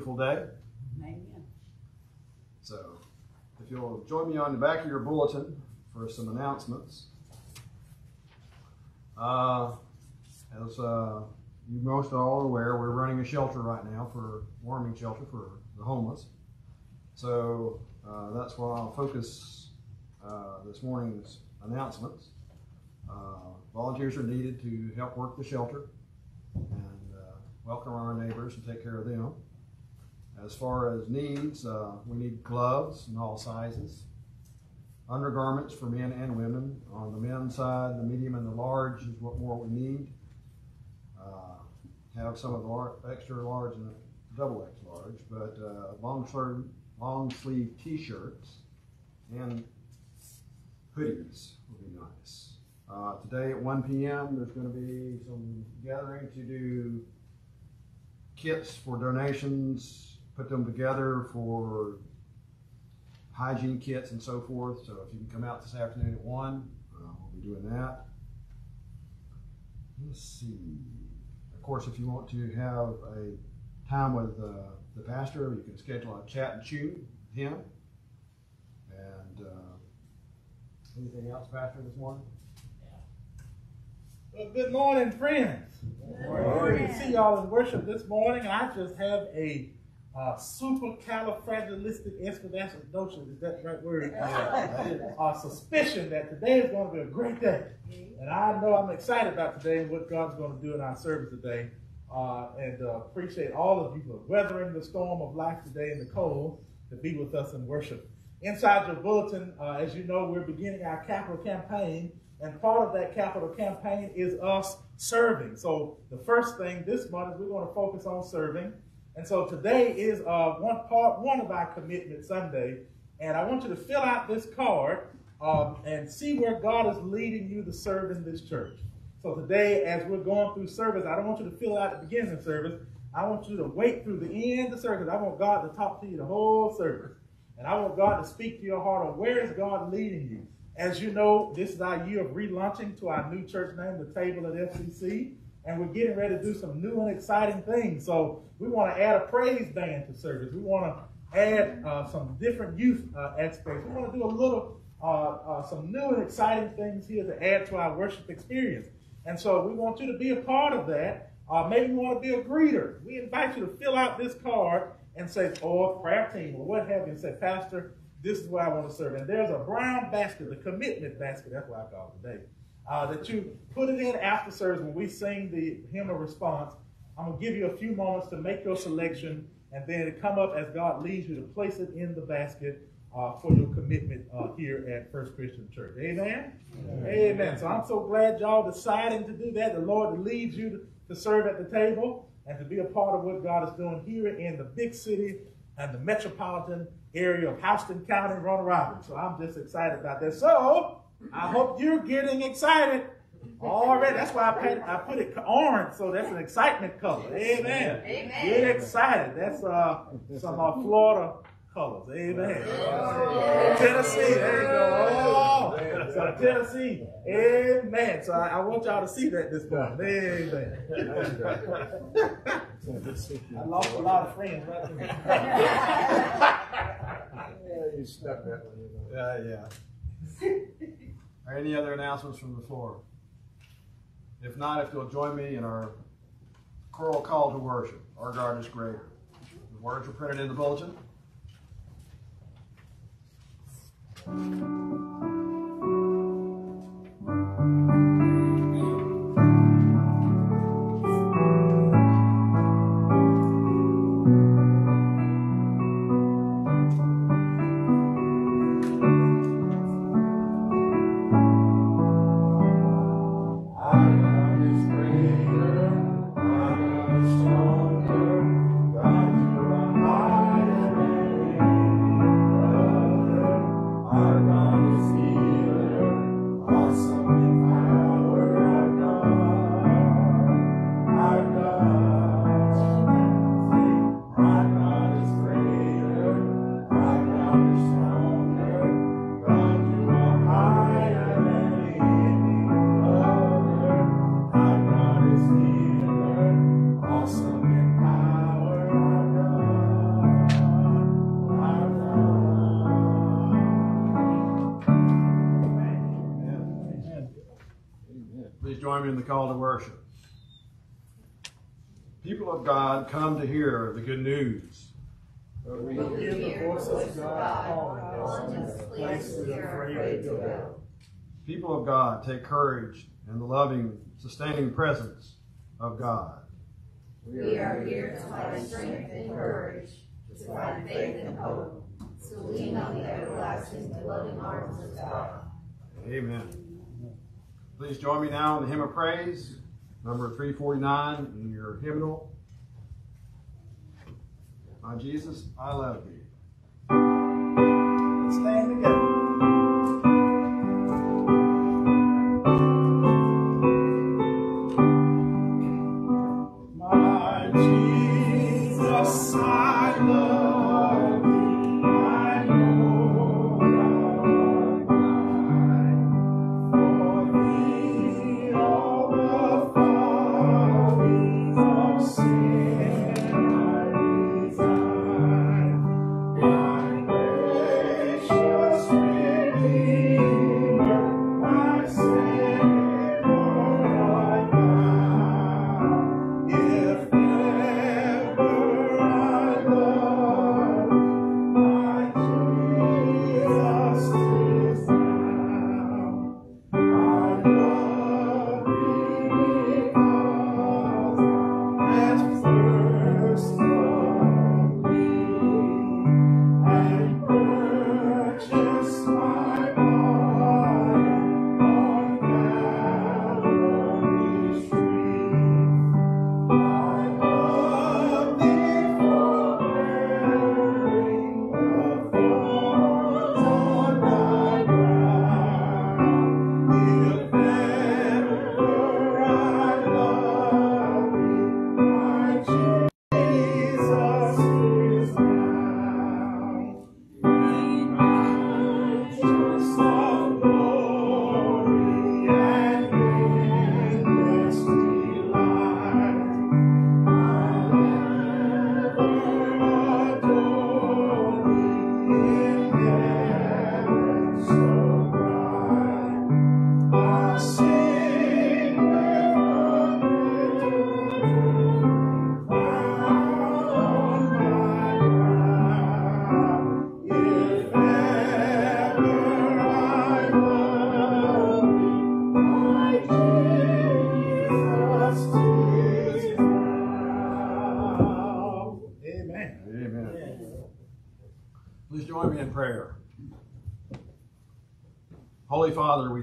beautiful day. Amen. So, if you'll join me on the back of your bulletin for some announcements. Uh, as uh, you most all are aware, we're running a shelter right now for warming shelter for the homeless. So uh, that's where I'll focus uh, this morning's announcements. Uh, volunteers are needed to help work the shelter and uh, welcome our neighbors and take care of them. As far as needs, uh, we need gloves in all sizes, undergarments for men and women. On the men's side, the medium and the large is what more we need. Uh, have some of the extra large and double X large, but uh, long sleeve long sleeve T-shirts and hoodies would be nice. Uh, today at 1 p.m. there's going to be some gathering to do kits for donations, put them together for hygiene kits and so forth. So if you can come out this afternoon at 1, uh, we'll be doing that. Let's see. Of course, if you want to have a time with uh, the pastor, you can schedule a chat and chew with him. And uh, anything else, Pastor, this morning? Well, good morning, friends. Good to see y'all in worship this morning. And I just have a uh, supercalifragilisticexpialidocious, is that the right word? Uh, uh, suspicion that today is going to be a great day. And I know I'm excited about today and what God's going to do in our service today. Uh, and uh, appreciate all of you for weathering the storm of life today in the cold to be with us in worship. Inside your bulletin, uh, as you know, we're beginning our capital campaign, and part of that capital campaign is us serving. So the first thing this month is we're going to focus on serving. And so today is uh, one part one of our commitment Sunday, and I want you to fill out this card um, and see where God is leading you to serve in this church. So today, as we're going through service, I don't want you to fill out the beginning of service. I want you to wait through the end of service. I want God to talk to you the whole service. And I want God to speak to your heart on where is God leading you. As you know, this is our year of relaunching to our new church name, the Table at FCC, and we're getting ready to do some new and exciting things. So we want to add a praise band to service. We want to add uh, some different youth uh, aspects. We want to do a little, uh, uh, some new and exciting things here to add to our worship experience. And so we want you to be a part of that. Uh, maybe you want to be a greeter. We invite you to fill out this card and say, or oh, prayer team, or what have you, and say, Pastor, this is where I want to serve. And there's a brown basket, the commitment basket, that's what I call it today, uh, that you put it in after service when we sing the hymn of response. I'm going to give you a few moments to make your selection and then come up as God leads you to place it in the basket uh, for your commitment uh, here at First Christian Church. Amen? Amen? Amen. So I'm so glad y'all deciding to do that. The Lord leads you to, serve at the table and to be a part of what God is doing here in the big city and the metropolitan area of Houston County, Roanoke Rapids. So I'm just excited about that. So I hope you're getting excited already. That's why I, put, I put it orange, so that's an excitement color. Amen. Amen. Get excited. That's uh, some our Florida colors. Amen. Oh. Tennessee, there you go. Oh, so Tennessee. Amen. So I, I, want y'all to see that this morning. Amen. I lost a lot of friends right yeah, you stuck that one. Yeah, yeah. Any other announcements from the floor? If not, if you'll join me in our choral call to worship, Our God is greater. The words are printed in the bulletin. Come to hear the good news. We hear the voice of God calling us to places afraid to go. People of God, take courage in the loving, sustaining presence of God. We are here to find strength and courage, to find faith and hope, to lean on the everlasting, loving arms of God. Amen. Please join me now in the hymn of praise, number 349 in your hymnal. My Jesus, I love thee. Let's stand together.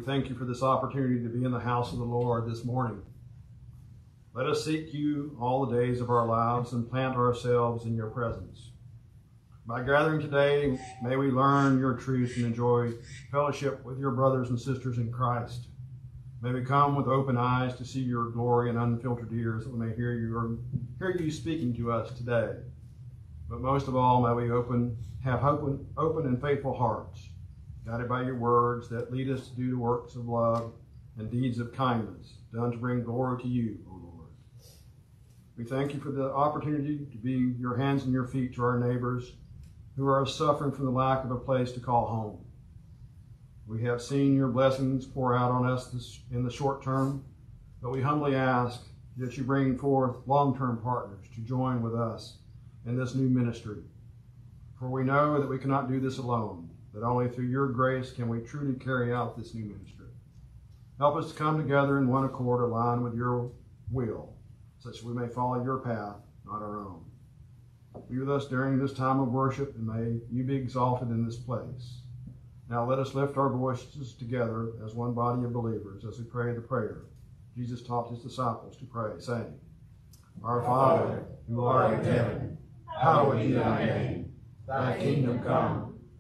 Thank you for this opportunity to be in the house of the Lord this morning. Let us seek you all the days of our lives and plant ourselves in your presence. By gathering today, may we learn your truth and enjoy fellowship with your brothers and sisters in Christ. May we come with open eyes to see your glory and unfiltered ears that we may hear you, hear you speaking to us today. But most of all, may we open, have open, open and faithful hearts, guided by your words that lead us to do works of love and deeds of kindness, done to bring glory to you, O Lord. We thank you for the opportunity to be your hands and your feet to our neighbors who are suffering from the lack of a place to call home. We have seen your blessings pour out on us this, in the short term, but we humbly ask that you bring forth long-term partners to join with us in this new ministry. For we know that we cannot do this alone, that only through your grace can we truly carry out this new ministry. Help us to come together in one accord aligned with your will, such that we may follow your path, not our own. Be with us during this time of worship, and may you be exalted in this place. Now let us lift our voices together as one body of believers as we pray the prayer Jesus taught his disciples to pray, saying, Our Father, who art in heaven, hallowed be thy name. Thy kingdom come,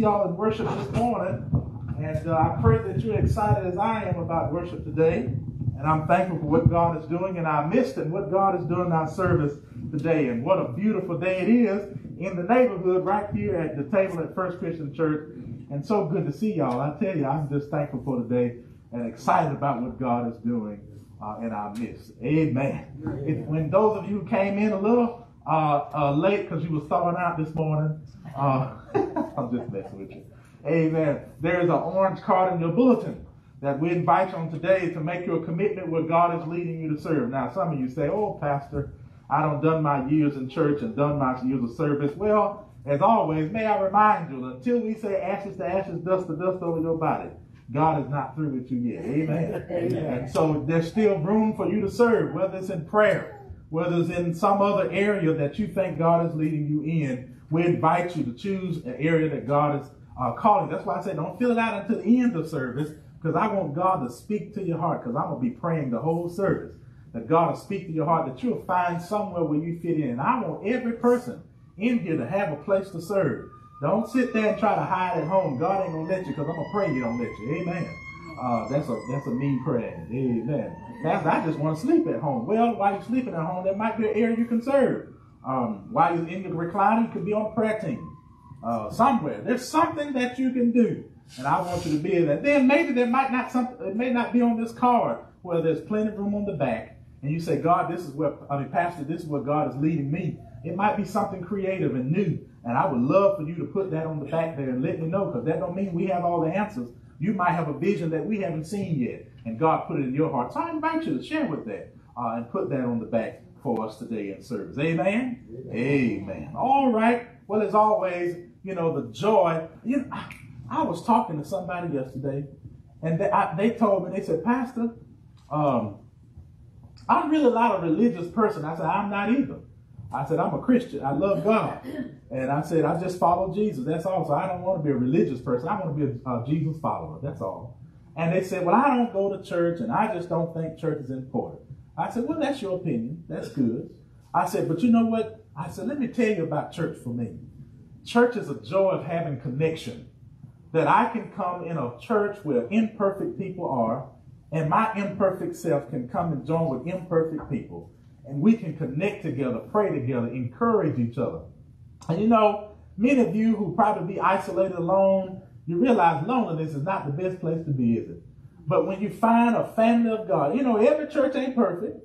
Y'all in worship this morning. And uh, I pray that you're excited as I am about worship today. And I'm thankful for what God is doing in our midst and what God is doing in our service today. And what a beautiful day it is in the neighborhood right here at the table at First Christian Church. And so good to see y'all. I tell you, I'm just thankful for today and excited about what God is doing uh, in our midst. Amen. When those of you who came in a little uh, uh, late because you were thawing out this morning, uh, I'm just messing with you. Amen. There is an orange card in your bulletin that we invite you on today to make your commitment where God is leading you to serve. Now, some of you say, "Oh, Pastor, I don't done my years in church and done my years of service." Well, as always, may I remind you, until we say ashes to ashes, dust to dust over your body, God is not through with you yet. Amen. And so there's still room for you to serve, whether it's in prayer, whether it's in some other area that you think God is leading you in. We invite you to choose an area that God is uh, calling. That's why I say don't fill it out until the end of service, because I want God to speak to your heart, because I'm going to be praying the whole service. That God will speak to your heart, that you'll find somewhere where you fit in. And I want every person in here to have a place to serve. Don't sit there and try to hide at home. God ain't gonna let you because I'm gonna pray you don't let you. Amen. Uh, that's a that's a mean prayer. Amen. Pastor, I just want to sleep at home. Well, while you're sleeping at home, that might be an area you can serve. Um, while you're in the recliner, you could be on prayer team. Uh, somewhere. There's something that you can do. And I want you to be in that. Then maybe there might not something it may not be on this card where there's plenty of room on the back. And you say, God, this is where I mean, Pastor, this is where God is leading me. It might be something creative and new. And I would love for you to put that on the back there and let me know, because that don't mean we have all the answers. You might have a vision that we haven't seen yet, and God put it in your heart. So I invite you to share with that uh, and put that on the back for us today in service. Amen? Amen. All right. Well, as always, you know, the joy. You know, I, I was talking to somebody yesterday, and they, I, they told me, they said, Pastor, um, I'm really not a religious person. I said, I'm not either. I said, I'm a Christian. I love God. And I said, I just follow Jesus. That's all. So I don't want to be a religious person. I want to be a, a Jesus follower. That's all. And they said, Well, I don't go to church and I just don't think church is important. I said, Well, that's your opinion. That's good. I said, But you know what? I said, let me tell you about church for me. Church is a joy of having connection. That I can come in a church where imperfect people are, and my imperfect self can come and join with imperfect people. And we can connect together, pray together, encourage each other. And you know, many of you who probably be isolated alone, you realize loneliness is not the best place to be, is it? But when you find a family of God, you know, every church ain't perfect.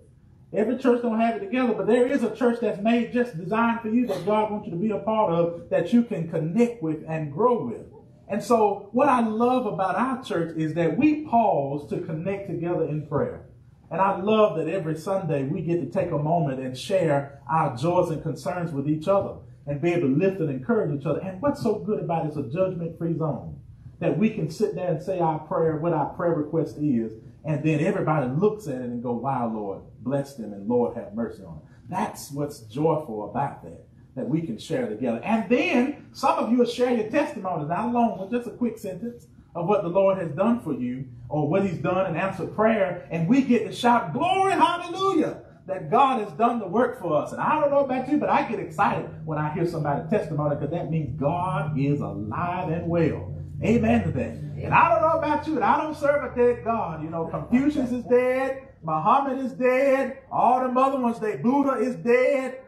Every church don't have it together, but there is a church that's made just designed for you that God wants you to be a part of that you can connect with and grow with. And so what I love about our church is that we pause to connect together in prayer. And I love that every Sunday we get to take a moment and share our joys and concerns with each other and be able to lift and encourage each other. And what's so good about it is a judgment-free zone that we can sit there and say our prayer, what our prayer request is, and then everybody looks at it and go, wow, Lord, bless them and Lord have mercy on them. That's what's joyful about that, that we can share together. And then some of you will share your testimony, not long, but just a quick sentence of what the Lord has done for you or what he's done and answered prayer. And we get to shout, glory, hallelujah, that God has done the work for us. And I don't know about you, but I get excited when I hear somebody's testimony because that means God is alive and well. Amen to that. And I don't know about you, but I don't serve a dead God. You know, Confucius is dead. Muhammad is dead. All the other ones, they Buddha is dead.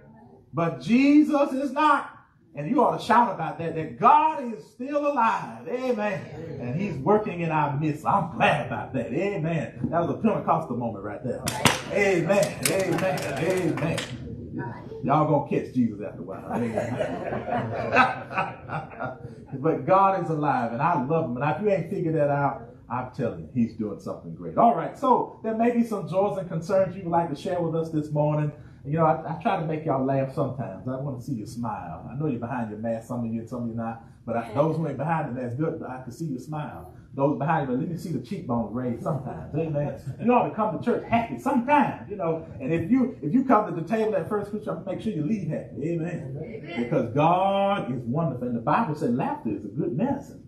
But Jesus is not. And you ought to shout about that, that God is still alive. Amen. And he's working in our midst. I'm glad about that. Amen. That was a Pentecostal moment right there. Amen. Amen. Amen. Y'all gonna catch Jesus after a while. but God is alive and I love him. And if you ain't figured that out, I'm telling you, he's doing something great. All right, so there may be some joys and concerns you would like to share with us this morning. You know, I, I try to make y'all laugh sometimes. I want to see you smile. I know you're behind your mask, some of you some of you not. But I, those who ain't behind the mask, good. I can see you smile. Those behind you, but let me see the cheekbones raised sometimes. Amen. You ought to come to church happy sometimes, you know. And if you if you come to the table at first Christian, make sure you leave happy. Amen. Amen. Because God is wonderful. And the Bible said laughter is a good medicine.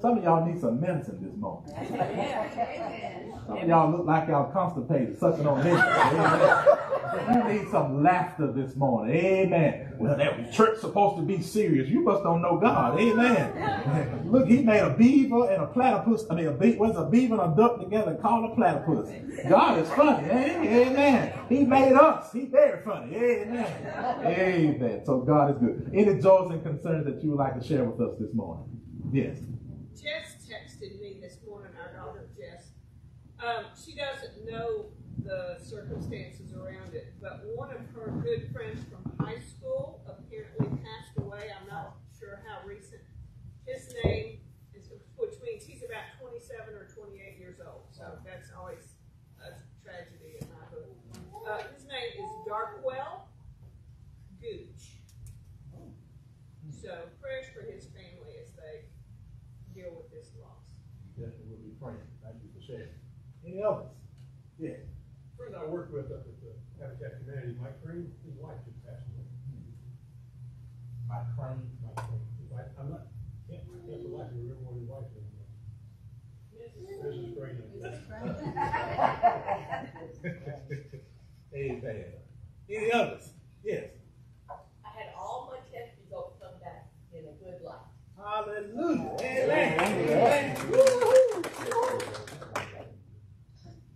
Some of y'all need some medicine this morning. Some of y'all look like y'all constipated, sucking on this. You need some laughter this morning. Amen. Well, that church supposed to be serious. You must don't know God. Amen. Look, he made a beaver and a platypus. I mean, a be- what's a beaver and a duck together called a platypus. God is funny. Amen. He made us. He's very funny. Amen. Amen. So God is good. Any joys and concerns that you would like to share with us this morning? Yes. Jess texted me this morning, our daughter Jess. Um, she doesn't know the circumstances around it, but one of her good friends from high school apparently passed away. I'm not sure how recent. His name is, which means he's about 27 or 28 years old. So that's always a tragedy in my book. Uh, his name is Darkwell Gooch. So prayers for his family as they deal with this loss. Definitely will be praying. Thank you for sharing. Any others? Yeah. friend I worked with up at the Habitat Humanity, Mike Green, his wife just passed away. Mike Crane. Mike Green, his wife, I'm not, can't, can't for life remember what his wife name was. Mrs. Green. Amen. Any others? Yes. I had all my test results come back in a good light. Hallelujah. Amen. Amen. Woo-hoo.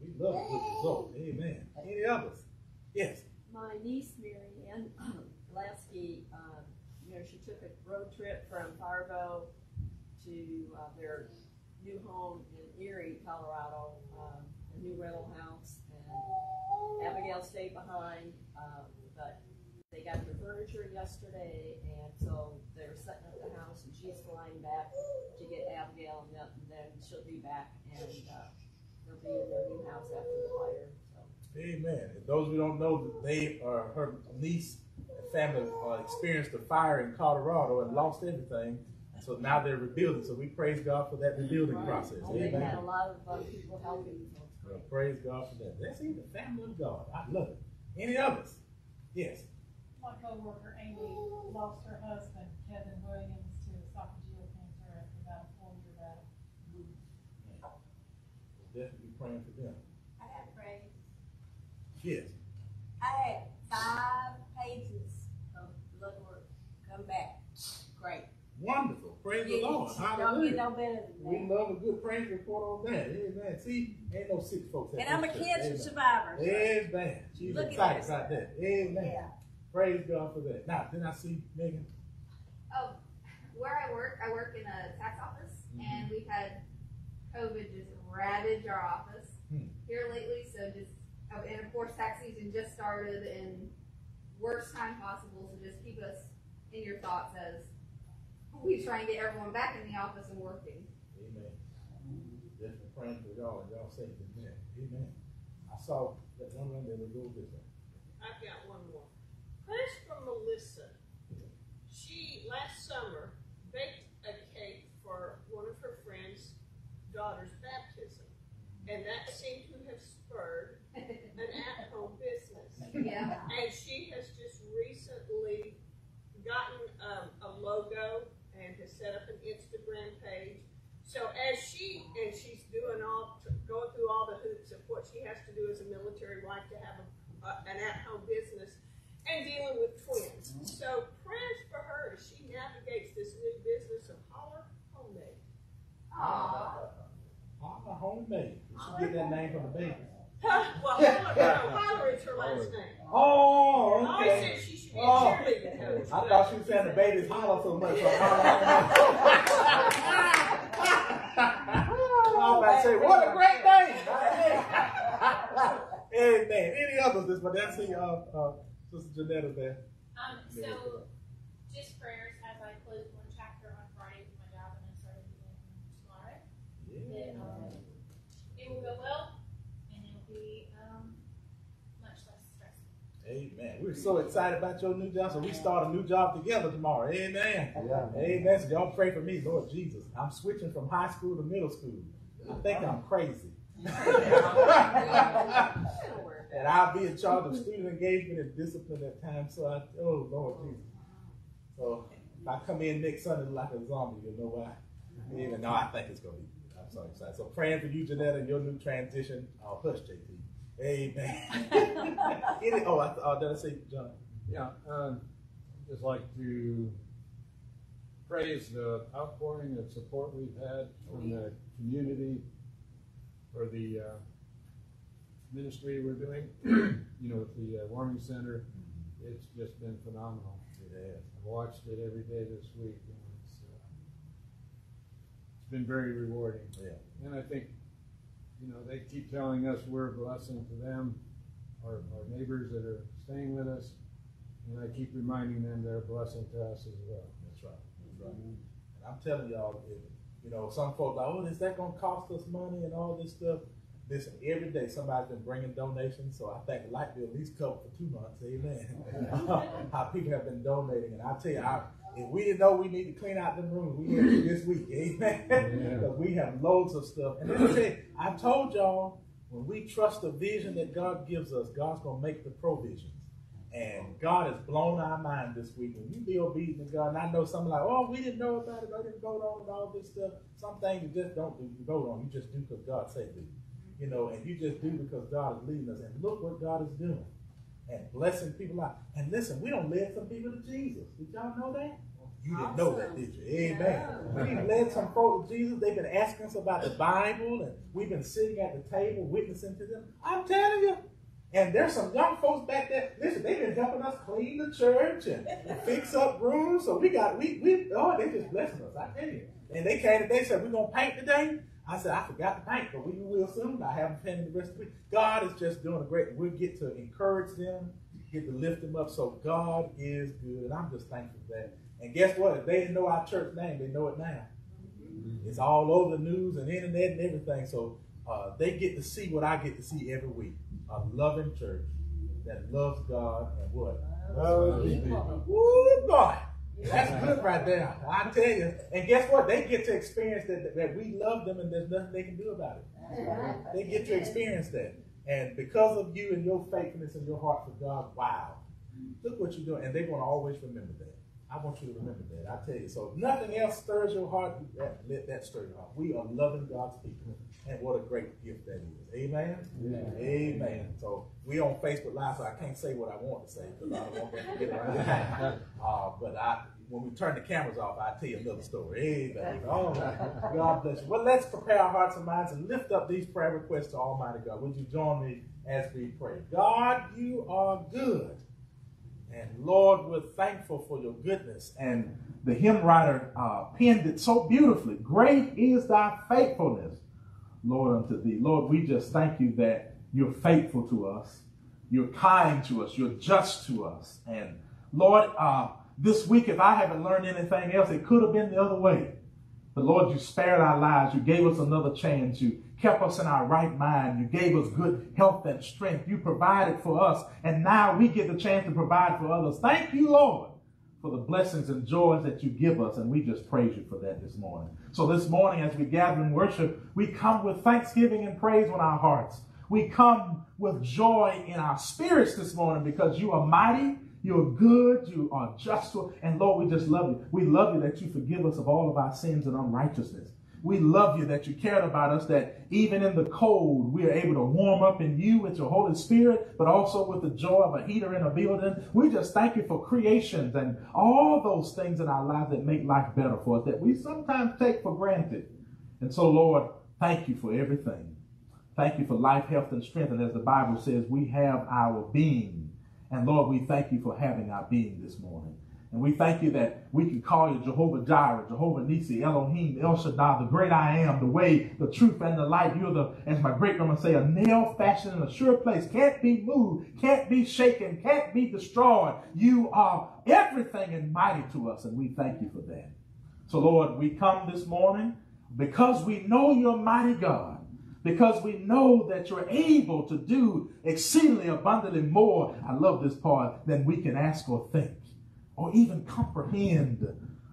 We love good results. Amen. Any others? Yes. My niece, Mary Ann Lasky, um, you know, she took a road trip from Fargo to uh, their new home in Erie, Colorado, um, a new rental house. And Abigail stayed behind, um, but they got their furniture yesterday, and so they're setting up the house, and she's flying back to get Abigail, and then, and then she'll be back, and uh, they'll be in their new house after the fire. So. Amen. And those who don't know, that they are her niece and family uh, experienced a fire in Colorado and lost everything. So now they're rebuilding. So we praise God for that rebuilding process. They've had a Amen. lot of uh, people helping. Well, praise God for that. That's even the family of God. I love it. Any others? Yes. My coworker Amy lost her husband, Kevin Williams, to esophageal cancer after about a four-year battle. We'll definitely praying for them. Yes. I had five pages of blood work come back. Great. Wonderful. Praise the Lord. Hallelujah. No we love a good praise report on that. Amen. See, ain't no sick folks. And I'm a cancer survivor. Amen. She's Look excited about that. Amen. Yeah. Praise God for that. Now, then I see Megan. Oh, where I work, I work in a tax office, mm -hmm. and we've had COVID just ravage our office -hmm. here lately. So just and of course, tax season just started, and worst time possible. So just keep us in your thoughts as we try and get everyone back in the office and working. Amen. Definitely praying for y'all y'all safe in there. Amen. I saw that one run there we go this way. I've got one more. Prayers from Melissa. She, last summer, baked a cake for one of her friend's daughter's baptism. And that seemed to have spurred an at-home business. yeah. And she has just recently gotten um, a logo and has set up an Instagram page. So as she and she's doing all going through all the hoops of what she has to do as a military wife to have a, a, an at-home business and dealing with twins. So prayers for her as she navigates this new business of holler homemade. Aww. I'm a homemade. You should get that name from the baby. Well, holler, no, holler is her last name. Oh, I said she should be a Oh. cheerleading coach. I thought she was saying the baby's hollow so much. So I was about to say, what a great name! Amen. Any others? This, but that's the uh, uh, Sister Janetta there. Um, so, just prayers as I close one chapter on Friday with my job and I started again tomorrow. That, um, it will go well and it'll be, um, much less stressful. Amen. We're so excited about your new job, so we start a new job together tomorrow. Amen. Amen. So y'all pray for me, Lord Jesus. I'm switching from high school to middle school. I think I'm crazy. and I'll be in charge of student engagement and discipline at times. So I, oh Lord Jesus. So if I come in next Sunday like a zombie, you'll know why. Even no, I think it's gonna be. good. I'm so excited. So praying for you, Janetta, and your new transition. Oh, hush, JT. Amen. Any, oh, I, uh, did I say John? Yeah, um, I'd just like to praise the outpouring of support we've had from the community for the, uh, ministry we're doing, you know, with the uh, warming center. It's just been phenomenal. Yeah. I've watched it every day this week and it's, uh, it's been very rewarding. Yeah. And I think, you know, they keep telling us we're a blessing to them, our, our neighbors that are staying with us. And I keep reminding them they're a blessing to us as well. That's right. That's right. And I'm telling y'all, you know, some folks are like, oh, is that going to cost us money and all this stuff? Listen, every day somebody's been bringing donations, so I think light bill at least covered for two months. Amen. How people have been donating, and I tell you, I, if we didn't know we need to clean out the room, we need to this week. Amen. Yeah. We have loads of stuff. And let me you, I told y'all when we trust the vision that God gives us, God's gonna make the provisions. And God has blown our mind this week. When you be obedient to God, and I know some like, oh, we didn't know about it, I didn't vote on it, all this stuff. Some things you just don't do, you vote on. You just do because God said do. You know, and you just do because God is leading us. And look what God is doing. And blessing people out. And listen, we don't lead some people to Jesus. Did y'all know that? You didn't know that, did you? Amen. We've led some folk to Jesus. They've been asking us about the Bible, and we've been sitting at the table witnessing to them. I'm telling you. And there's some young folks back there. Listen, they've been helping us clean the church and fix up rooms. So we got we we oh they just blessing us. I tell you. And they came today said we're gonna paint today. I said I forgot to paint, but we will soon. I haven't painted the rest of the week. God is just doing a great. We'll get to encourage them, get to lift them up. So God is good, and I'm just thankful for that. And guess what? If they didn't know our church name, they know it now. It's all over the news and internet and everything. So uh, they get to see what I get to see every week. A loving church that loves God and what? Loves people. Woo, boy. That's good right there. I tell you. And guess what? They get to experience that, that we love them and there's nothing they can do about it. They get to experience that. And because of you and your faithfulness and your heart for God, wow. Look what you're doing. And they're going to always remember that. I want you to remember that. I tell you. So if nothing else stirs your heart, let, that stir your heart. We are loving God's people. And what a great gift that is. Amen? Amen. Amen. So we on Facebook Live, so I can't say what I want to say because I don't want them to get right. uh, but I, when we turn the cameras off, I'll tell you another story. Amen. All right. God bless you. Well, let's prepare our hearts and minds and lift up these prayer requests to Almighty God. Would you join me as we pray? God, you are good. And Lord, we're thankful for your goodness. And the hymn writer uh, penned it so beautifully. Great is thy faithfulness, Lord, unto thee. Lord, we just thank you that you're faithful to us. You're kind to us. You're just to us. And Lord, uh, this week, if I haven't learned anything else, it could have been the other way. But Lord, you spared our lives. You gave us another chance. You kept us in our right mind. You gave us good health and strength. You provided for us. And now we get the chance to provide for others. Thank you, Lord, for the blessings and joys that you give us. And we just praise you for that this morning. So this morning, as we gather in worship, we come with thanksgiving and praise on our hearts. We come with joy in our spirits this morning because you are mighty you're good. You are just. And Lord, we just love you. We love you that you forgive us of all of our sins and unrighteousness. We love you that you cared about us, that even in the cold, we are able to warm up in you with your Holy Spirit, but also with the joy of a heater in a building. We just thank you for creations and all those things in our lives that make life better for us that we sometimes take for granted. And so, Lord, thank you for everything. Thank you for life, health, and strength. And as the Bible says, we have our being and Lord, we thank you for having our being this morning. And we thank you that we can call you Jehovah Jireh, Jehovah Nisi, Elohim, El Shaddai, the great I am, the way, the truth, and the light. You're the, as my great grandma say, a nail fashioned in a sure place. Can't be moved, can't be shaken, can't be destroyed. You are everything and mighty to us, and we thank you for that. So, Lord, we come this morning because we know you're mighty God because we know that you're able to do exceedingly abundantly more. I love this part than we can ask or think or even comprehend.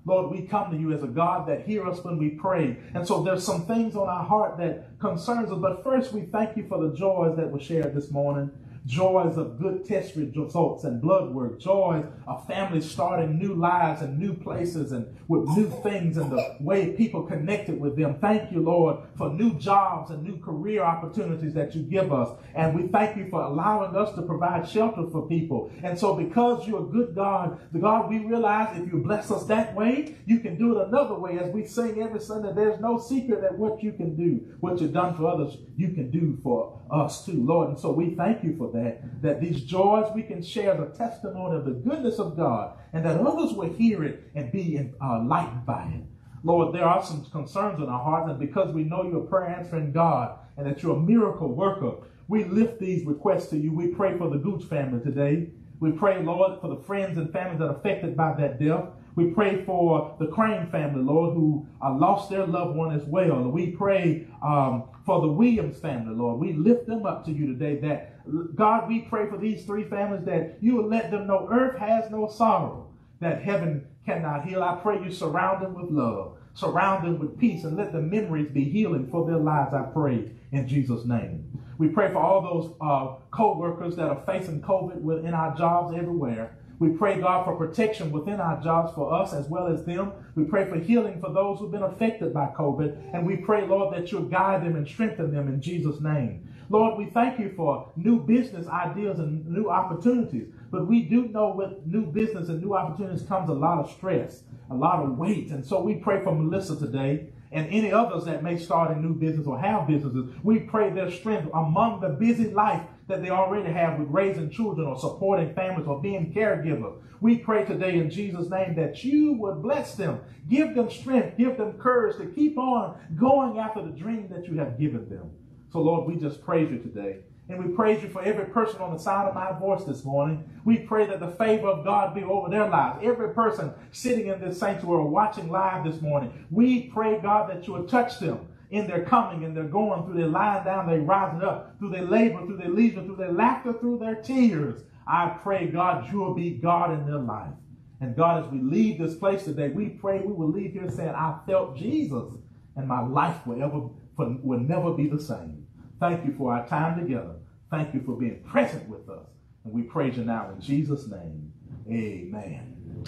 Lord, we come to you as a God that hear us when we pray. And so there's some things on our heart that concerns us. But first, we thank you for the joys that were shared this morning joys of good test results and blood work, joys of families starting new lives and new places and with new things and the way people connected with them. Thank you, Lord, for new jobs and new career opportunities that you give us. And we thank you for allowing us to provide shelter for people. And so because you're a good God, the God we realize if you bless us that way, you can do it another way. As we sing every Sunday, there's no secret that what you can do, what you've done for others, you can do for us too, Lord. And so we thank you for that, that these joys we can share the testimony of the goodness of God and that others will hear it and be enlightened by it. Lord, there are some concerns in our hearts, and because we know you're a prayer answering God and that you're a miracle worker, we lift these requests to you. We pray for the Gooch family today. We pray, Lord, for the friends and families that are affected by that death. We pray for the Crane family, Lord, who uh, lost their loved one as well. We pray um, for the Williams family, Lord. We lift them up to you today that, God, we pray for these three families that you will let them know earth has no sorrow, that heaven cannot heal. I pray you surround them with love, surround them with peace, and let the memories be healing for their lives, I pray, in Jesus' name. We pray for all those uh, co-workers that are facing COVID within our jobs everywhere. We pray, God, for protection within our jobs for us as well as them. We pray for healing for those who've been affected by COVID. And we pray, Lord, that you'll guide them and strengthen them in Jesus' name. Lord, we thank you for new business ideas and new opportunities. But we do know with new business and new opportunities comes a lot of stress, a lot of weight. And so we pray for Melissa today and any others that may start a new business or have businesses. We pray their strength among the busy life that they already have with raising children or supporting families or being caregivers. We pray today in Jesus' name that you would bless them, give them strength, give them courage to keep on going after the dream that you have given them. So, Lord, we just praise you today. And we praise you for every person on the sound of my voice this morning. We pray that the favor of God be over their lives. Every person sitting in this sanctuary watching live this morning, we pray, God, that you would touch them in their coming and their going, through their lying down, they rising up, through their labor, through their leisure, through their laughter, through their tears. I pray, God, you will be God in their life. And God, as we leave this place today, we pray we will leave here saying, I felt Jesus, and my life will ever will never be the same. Thank you for our time together. Thank you for being present with us. And we praise you now in Jesus' name. Amen.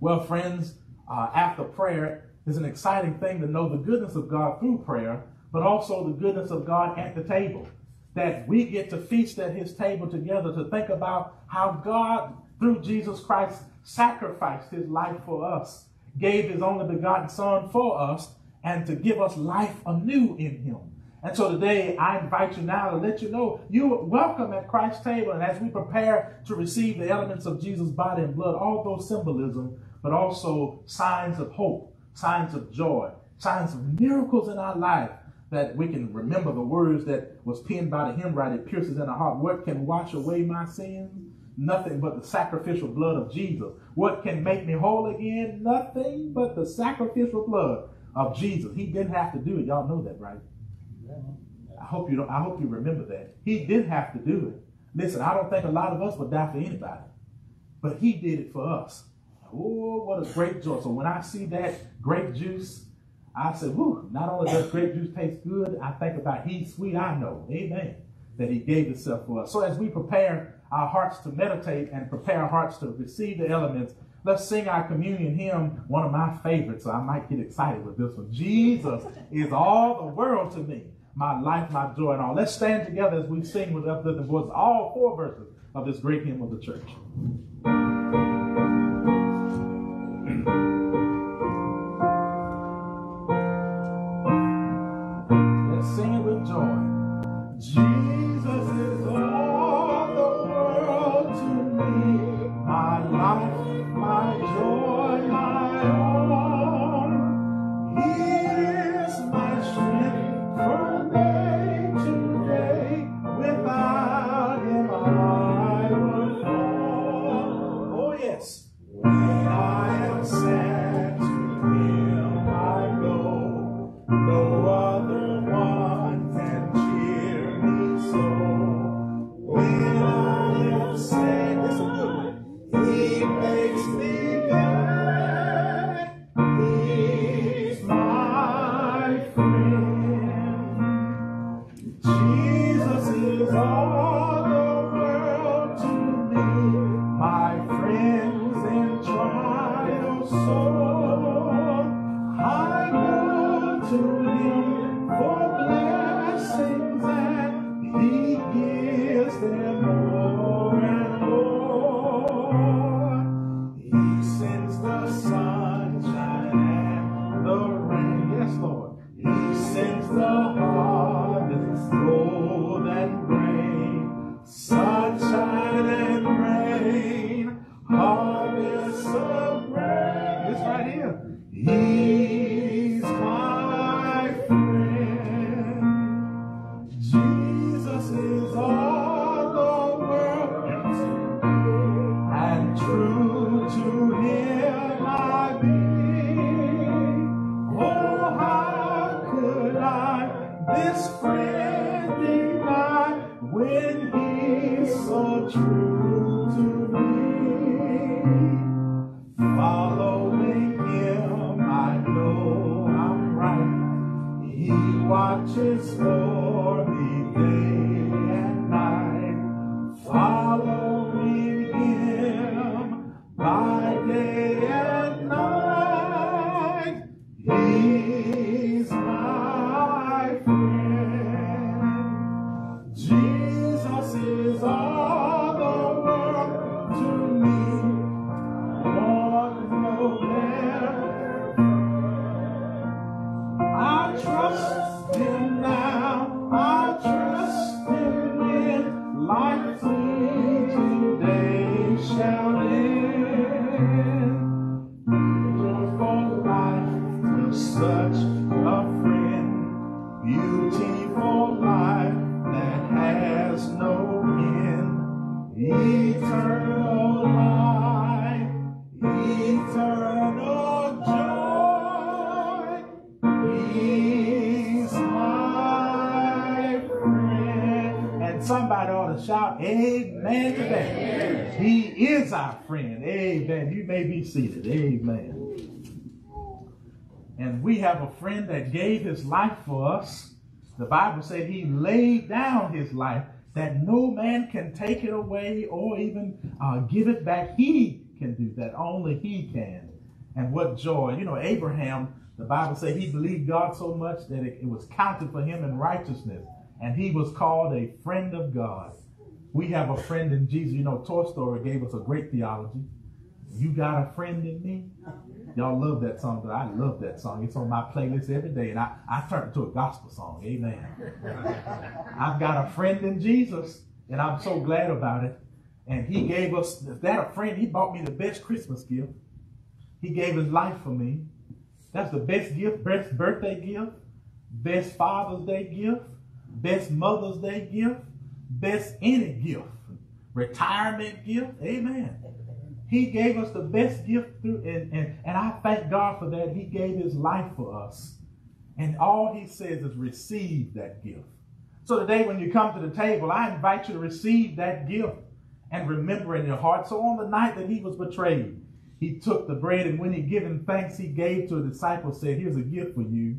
Well, friends, uh, after prayer is an exciting thing to know the goodness of God through prayer, but also the goodness of God at the table. That we get to feast at his table together to think about how God, through Jesus Christ, sacrificed his life for us, gave his only begotten Son for us, and to give us life anew in him. And so today, I invite you now to let you know you're welcome at Christ's table. And as we prepare to receive the elements of Jesus' body and blood, all those symbolism, but also signs of hope, signs of joy, signs of miracles in our life, that we can remember the words that was penned by the hymn writer, it pierces in the heart. What can wash away my sins? Nothing but the sacrificial blood of Jesus. What can make me whole again? Nothing but the sacrificial blood of Jesus. He didn't have to do it. Y'all know that, right? I hope you don't. I hope you remember that. He didn't have to do it. Listen, I don't think a lot of us would die for anybody, but he did it for us. Oh, what a great joy! So when I see that grape juice I said, whoo, not only does grape juice taste good, I think about he's sweet, I know, amen, that he gave himself for us. So as we prepare our hearts to meditate and prepare our hearts to receive the elements, let's sing our communion hymn, one of my favorites, so I might get excited with this one. Jesus is all the world to me, my life, my joy, and all. Let's stand together as we sing with uplifting voices, all four verses of this great hymn of the church. Seated. Amen. And we have a friend that gave his life for us. The Bible said he laid down his life that no man can take it away or even uh, give it back. He can do that. Only he can. And what joy. You know, Abraham, the Bible said he believed God so much that it, it was counted for him in righteousness. And he was called a friend of God. We have a friend in Jesus. You know, Toy Story gave us a great theology You got a friend in me? Y'all love that song, but I love that song. It's on my playlist every day, and I, I turn it to a gospel song. Amen. I've got a friend in Jesus, and I'm so glad about it. And he gave us, that a friend, he bought me the best Christmas gift. He gave his life for me. That's the best gift, best birthday gift, best Father's Day gift, best Mother's Day gift, best any gift, retirement gift. Amen. He gave us the best gift through, and, and, and I thank God for that. He gave his life for us. And all he says is receive that gift. So today when you come to the table, I invite you to receive that gift and remember in your heart. So on the night that he was betrayed, he took the bread and when he given thanks, he gave to the disciples, said, here's a gift for you.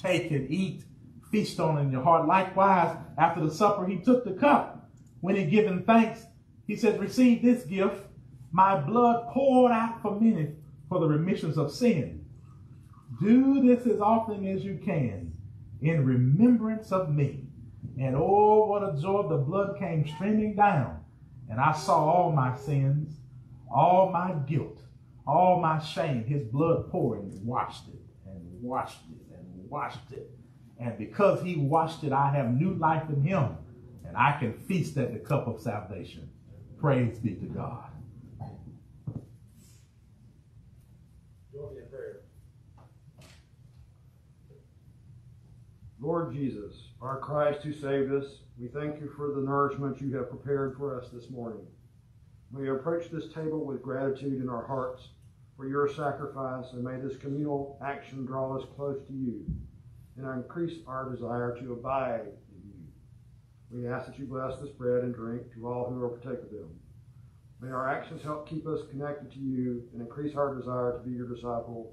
Take and eat, feast on in your heart. Likewise, after the supper, he took the cup. When he given thanks, he said, receive this gift my blood poured out for many for the remissions of sin. Do this as often as you can in remembrance of me. And oh, what a joy! The blood came streaming down, and I saw all my sins, all my guilt, all my shame. His blood poured and washed it, and washed it, and washed it. And because he washed it, I have new life in him, and I can feast at the cup of salvation. Praise be to God. Lord Jesus, our Christ who saved us, we thank you for the nourishment you have prepared for us this morning. May we approach this table with gratitude in our hearts for your sacrifice, and may this communal action draw us close to you and increase our desire to abide in you. We ask that you bless this bread and drink to all who will partake of them. May our actions help keep us connected to you and increase our desire to be your disciple,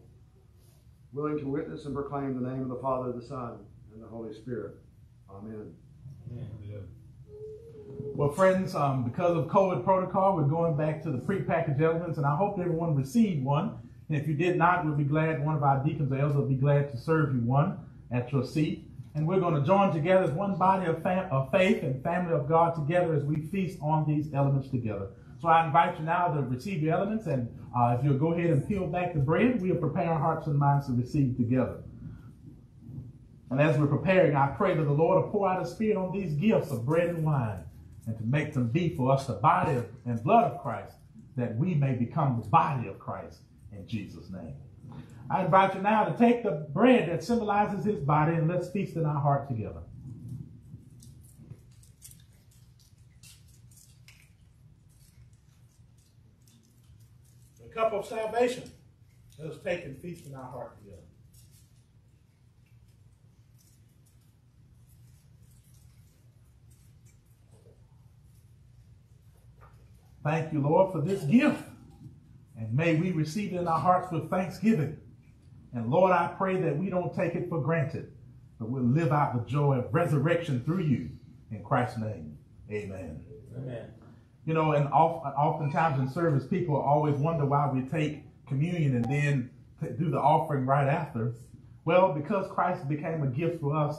willing to witness and proclaim the name of the Father, the Son, and the Holy Spirit. Amen. Well, friends, um, because of COVID protocol, we're going back to the prepackaged elements, and I hope everyone received one. And if you did not, we'll be glad, one of our deacons or elders will be glad to serve you one at your seat. And we're going to join together as one body of, fam- of faith and family of God together as we feast on these elements together. So I invite you now to receive your elements, and uh, if you'll go ahead and peel back the bread, we'll prepare our hearts and minds to receive together. And as we're preparing, I pray that the Lord will pour out His Spirit on these gifts of bread and wine and to make them be for us the body and blood of Christ, that we may become the body of Christ in Jesus' name. I invite you now to take the bread that symbolizes His body and let's feast in our heart together. The cup of salvation. Let us take and feast in our heart together. Thank you, Lord, for this gift. And may we receive it in our hearts with thanksgiving. And Lord, I pray that we don't take it for granted, but we'll live out the joy of resurrection through you. In Christ's name, amen. Amen. You know, and often oftentimes in service, people always wonder why we take communion and then do the offering right after. Well, because Christ became a gift for us,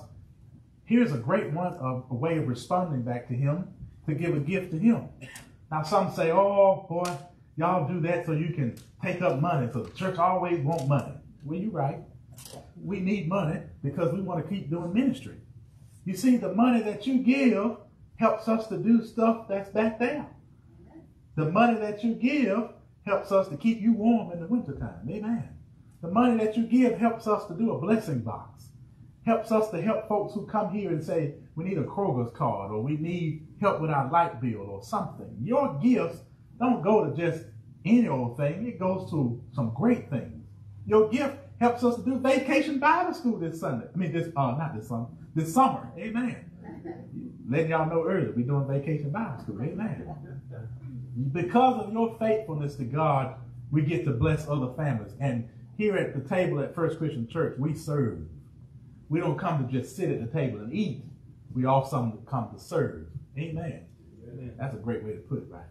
here's a great one, a, a way of responding back to Him to give a gift to Him. Now some say, oh boy, y'all do that so you can take up money. So the church always want money. Well, you're right. We need money because we want to keep doing ministry. You see, the money that you give helps us to do stuff that's back there. The money that you give helps us to keep you warm in the wintertime. Amen. The money that you give helps us to do a blessing box. Helps us to help folks who come here and say, we need a Kroger's card or we need help with our light bill or something. Your gifts don't go to just any old thing. It goes to some great things. Your gift helps us to do vacation Bible school this Sunday. I mean, this, uh, not this summer, this summer. Amen. Letting y'all know earlier, we're doing vacation Bible school. Amen. Because of your faithfulness to God, we get to bless other families. And here at the table at First Christian Church, we serve. We don't come to just sit at the table and eat. We also come to serve. Amen. Amen. That's a great way to put it, right?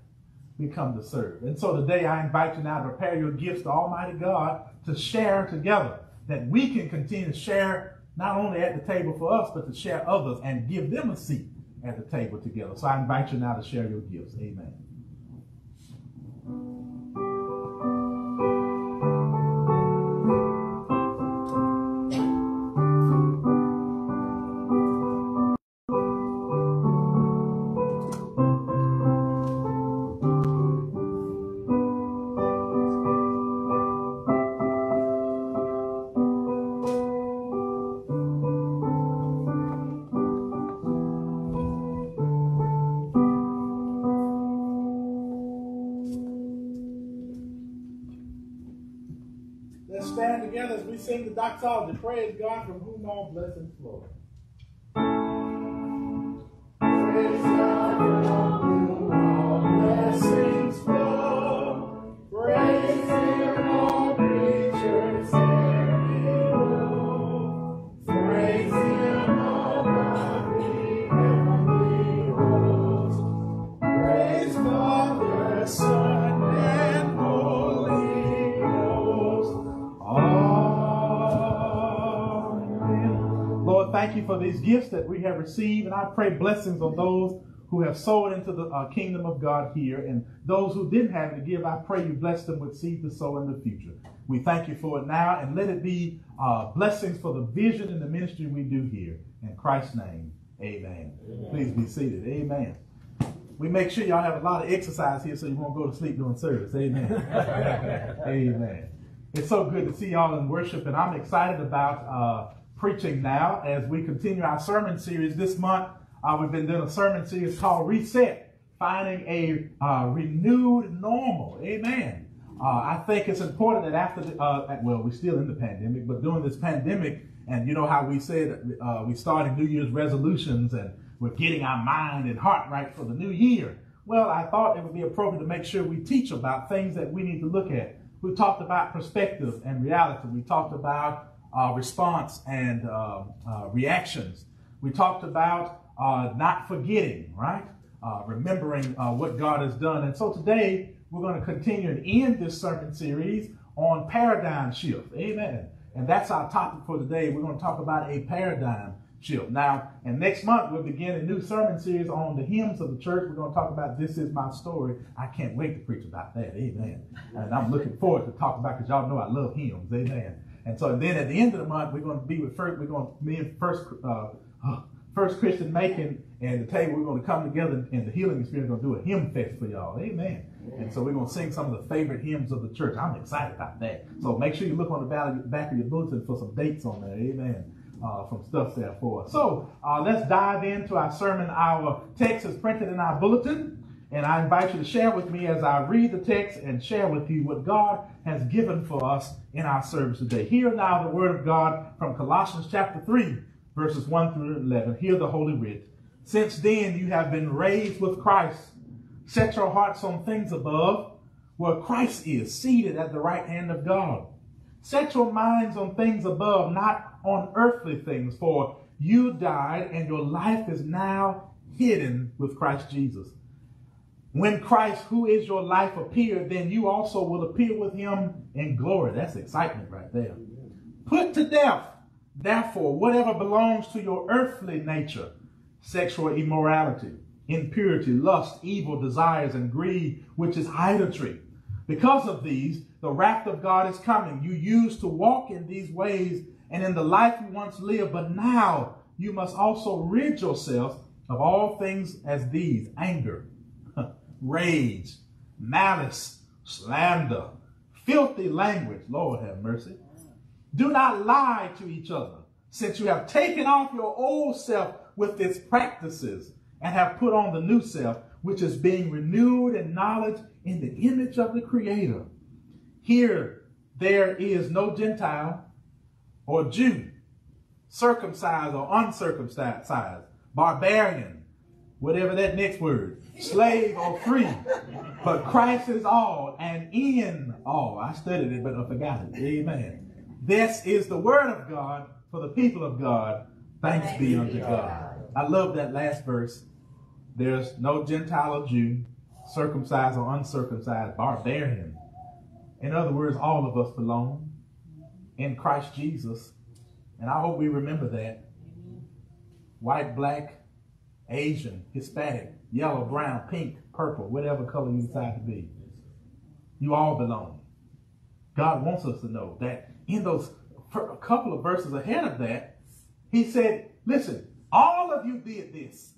We come to serve. And so today I invite you now to prepare your gifts to Almighty God to share together, that we can continue to share not only at the table for us, but to share others and give them a seat at the table together. So I invite you now to share your gifts. Amen. Sing the doxology. Praise God from whom all blessings flow. That we have received, and I pray blessings on those who have sown into the uh, kingdom of God here, and those who didn't have to give. I pray you bless them with seed to sow in the future. We thank you for it now, and let it be uh, blessings for the vision and the ministry we do here. In Christ's name, amen. amen. Please be seated. Amen we make sure y'all have a lot of exercise here so you won't go to sleep during service. Amen. Amen. It's so good to see y'all in worship, and I'm excited about uh, preaching now as we continue our sermon series this month. Uh, we've been doing a sermon series called Reset, finding a uh, renewed normal. Amen. Uh, I think it's important that after, the, uh, well, we're still in the pandemic, but during this pandemic, and you know how we said uh, we started New Year's resolutions and we're getting our mind and heart right for the new year. Well, I thought it would be appropriate to make sure we teach about things that we need to look at. We talked about perspective and reality. We talked about uh, response and uh, uh, reactions. We talked about uh, not forgetting, right? Uh, remembering what God has done. And so today we're going to continue and end this sermon series on paradigm shift. Amen. And that's our topic for today. We're going to talk about a paradigm shift. Now, and next month we'll begin a new sermon series on the hymns of the church. We're going to talk about This Is My Story. I can't wait to preach about that. Amen. And I'm looking forward to talking about because y'all know I love hymns. Amen. And so then at the end of the month, we're going to be with first, we're going to, me and first, uh, First Christian Macon and the table, we're going to come together in the healing experience. Going to do a hymn fest for y'all. Amen. And so we're going to sing some of the favorite hymns of the church. I'm excited about that. So make sure you look on the back of your bulletin for some dates on there. Amen uh, from stuff there for us. So uh, let's dive into our sermon. Our text is printed in our bulletin, and I invite you to share with me as I read the text and share with you what God has given for us in our service today. Hear now the word of God from Colossians chapter 3, verses 1 through 11. Hear the Holy Writ. Since then you have been raised with Christ. Set your hearts on things above, where Christ is, seated at the right hand of God. Set your minds on things above, not on earthly things, for you died and your life is now hidden with Christ Jesus. When Christ, who is your life, appeared, then you also will appear with him in glory. That's excitement right there. Put to death, therefore, whatever belongs to your earthly nature sexual immorality, impurity, lust, evil desires, and greed, which is idolatry. Because of these, the wrath of God is coming. You used to walk in these ways and in the life you once lived, but now you must also rid yourself of all things as these anger, rage, malice, slander, filthy language. Lord have mercy. Do not lie to each other, since you have taken off your old self with its practices and have put on the new self, which is being renewed in knowledge in the image of the Creator. Here there is no Gentile or Jew, circumcised or uncircumcised, barbarian, whatever that next word, slave or free. But Christ is all and in all. I studied it, but I forgot it. Amen. This is the word of God for the people of God. Thanks be unto God. I love that last verse. There's no Gentile or Jew, circumcised or uncircumcised, barbarian. In other words, all of us belong in Christ Jesus. And I hope we remember that. White, black, Asian, Hispanic, yellow, brown, pink, purple, whatever color you decide to be. You all belong. God wants us to know that in those a couple of verses ahead of that, he said, listen, all of you did this.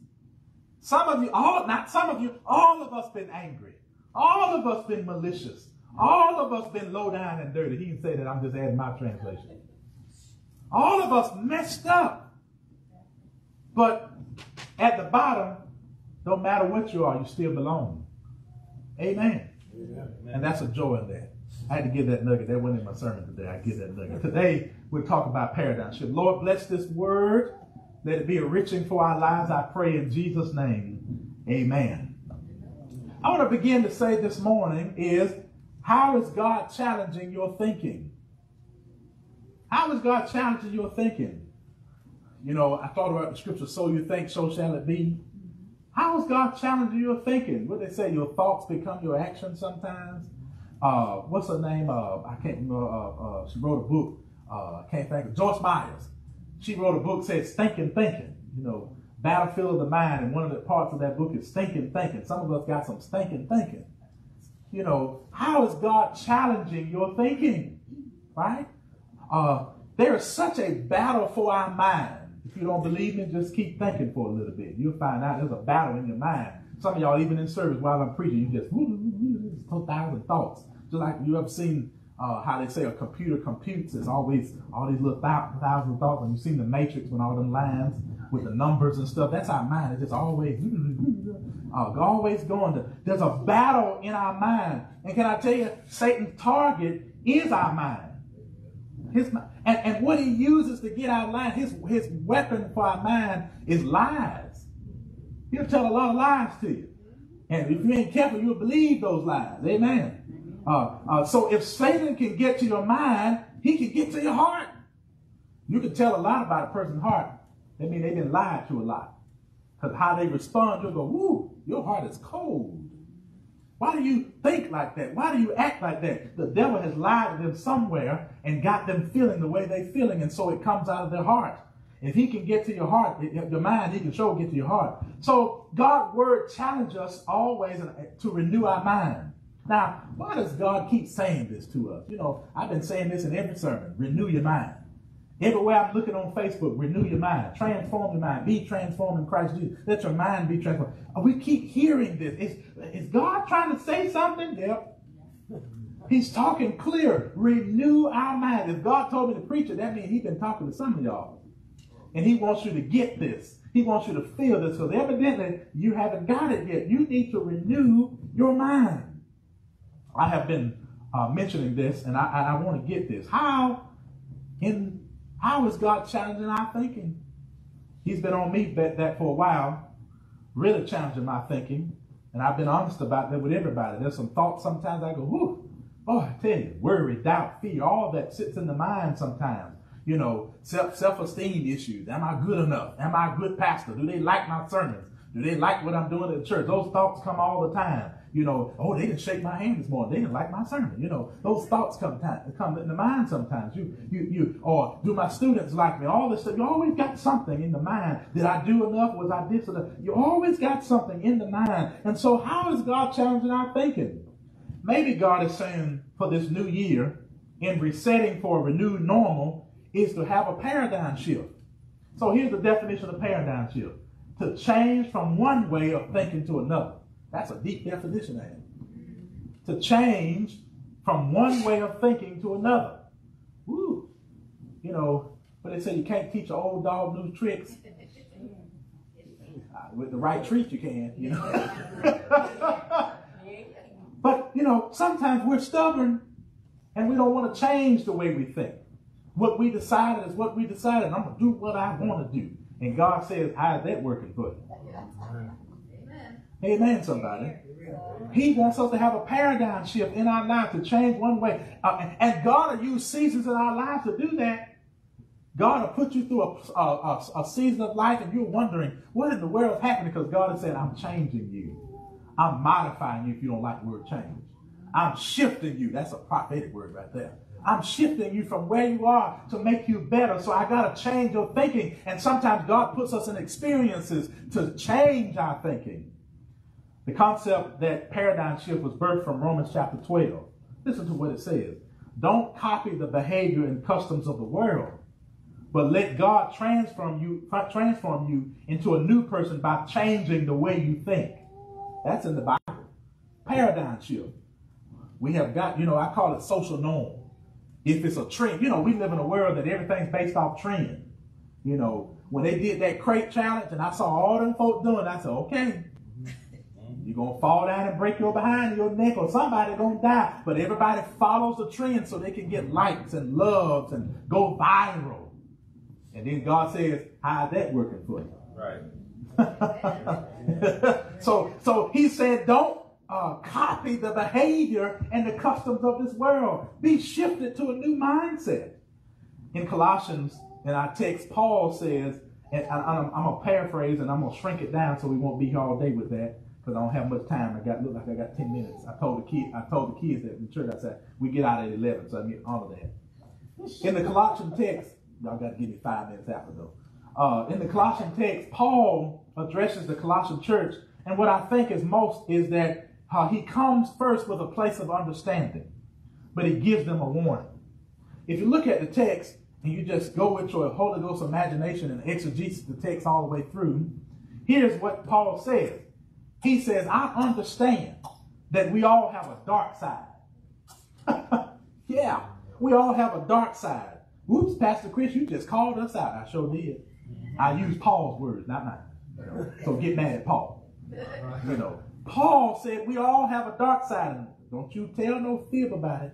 Some of you, all not some of you, all of us been angry. All of us been malicious. All of us been low down and dirty. He didn't say that. I'm just adding my translation. All of us messed up. But at the bottom, don't matter what you are, you still belong. Amen. Amen. And that's a joy in that. I had to give that nugget. That wasn't in my sermon today. I give that nugget. Today, we'll talk about paradigm shift. Lord, bless this word. Let it be enriching for our lives. I pray in Jesus' name. Amen. I want to begin to say this morning is how is God challenging your thinking? How is God challenging your thinking? You know, I thought about the scripture, so you think, so shall it be. How is God challenging your thinking? What they say, your thoughts become your actions sometimes. Uh, what's her name? Uh, I can't remember. Uh, uh, she wrote a book. Uh, I can't think of Joyce Myers. She wrote a book said "Stinking Thinking." You know, battlefield of the mind, and one of the parts of that book is stinking thinking. Some of us got some stinking thinking. You know, how is God challenging your thinking? Right? Uh, there is such a battle for our mind. If you don't believe me, just keep thinking for a little bit. You'll find out there's a battle in your mind. Some of y'all, even in service while I'm preaching, you just a thousand thoughts. Just like you ever seen uh, how they say a computer computes, it's always all these little thousand, thoughts. And you've seen the matrix when all them lines with the numbers and stuff. That's our mind. It's just always, uh, always going to. There's a battle in our mind. And can I tell you, Satan's target is our mind. His, and, and what he uses to get our mind, his, his weapon for our mind is lies. He'll tell a lot of lies to you. And if you ain't careful, you'll believe those lies. Amen. Uh, uh, so if Satan can get to your mind, he can get to your heart. You can tell a lot about a person's heart. That means they've been lied to a lot. Because how they respond, you'll go, woo, your heart is cold. Why do you think like that? Why do you act like that? The devil has lied to them somewhere and got them feeling the way they're feeling, and so it comes out of their heart. If he can get to your heart, your mind, he can sure get to your heart. So God's word challenges us always uh, to renew our mind. Now, why does God keep saying this to us? You know, I've been saying this in every sermon. Renew your mind. Everywhere I'm looking on Facebook, renew your mind, transform your mind, be transformed in Christ Jesus. Let your mind be transformed. We keep hearing this. Is, is God trying to say something? Yep. He's talking clear. Renew our mind. If God told me to preach it, that means he's been talking to some of y'all. And he wants you to get this. He wants you to feel this because evidently you haven't got it yet. You need to renew your mind. I have been uh, mentioning this and I, I want to get this. How in how is God challenging our thinking? He's been on me that, that for a while, really challenging my thinking. And I've been honest about that with everybody. There's some thoughts sometimes I go, whoo, oh, I tell you, worry, doubt, fear, all that sits in the mind sometimes. You know, self self esteem issues. Am I good enough? Am I a good pastor? Do they like my sermons? Do they like what I'm doing at church? Those thoughts come all the time. You know, oh, they didn't shake my hand this morning. They didn't like my sermon. You know, those thoughts come time, come in the mind sometimes. You, you, you, or do my students like me? All this stuff. You always got something in the mind. Did I do enough? Was I this enough? You always got something in the mind. And so, how is God challenging our thinking? Maybe God is saying for this new year, in resetting for a renewed normal, is to have a paradigm shift. So here's the definition of paradigm shift. To change from one way of thinking to another. That's a deep definition of it. To change from one way of thinking to another. Woo. You know, but they say you can't teach an old dog new tricks. With the right treat you can, you know. but, you know, sometimes we're stubborn and we don't want to change the way we think. What we decided is what we decided. I'm going to do what I want to do. And God says, how's that working for you? Amen, somebody. He wants us to have a paradigm shift in our life to change one way. Uh, and God will use seasons in our lives to do that. God will put you through a, a, a, season of life and you're wondering, what in the world is happening? Because God has said, I'm changing you. I'm modifying you if you don't like the word change. I'm shifting you. That's a prophetic word right there. I'm shifting you from where you are to make you better. So I got to change your thinking. And sometimes God puts us in experiences to change our thinking. The concept that paradigm shift was birthed from Romans chapter 12. Listen to what it says. Don't copy the behavior and customs of the world, but let God transform you, transform you into a new person by changing the way you think. That's in the Bible. Paradigm shift. We have got, you know, I call it social norm. If it's a trend, you know, we live in a world that everything's based off trend. You know, when they did that crate challenge and I saw all them folk doing, I said, okay, You're gonna fall down and break your behind, your neck, or somebody gonna die. But everybody follows the trend so they can get likes and loves and go viral. And then God says, "How's that working for you?" Right. so, so He said, "Don't uh, copy the behavior and the customs of this world. Be shifted to a new mindset." In Colossians, in our text, Paul says, and I, I'm, I'm gonna paraphrase and I'm gonna shrink it down so we won't be here all day with that because I don't have much time. I got look like I got 10 minutes. I told the kid, I told the kids that in church, I said, we get out at 11, so I need to honor that. In the Colossian text, y'all got to give me five minutes after though. Uh, in the Colossian text, Paul addresses the Colossian church, and what I think is most is that uh, he comes first with a place of understanding, but he gives them a warning. If you look at the text and you just go with your Holy Ghost imagination and exegesis the text all the way through, here's what Paul says. He says, I understand that we all have a dark side. yeah, we all have a dark side. Oops, Pastor Chris, you just called us out. I sure did. I used Paul's words, not mine. So get mad at Paul. You know, Paul said we all have a dark side. Don't you tell no fib about it.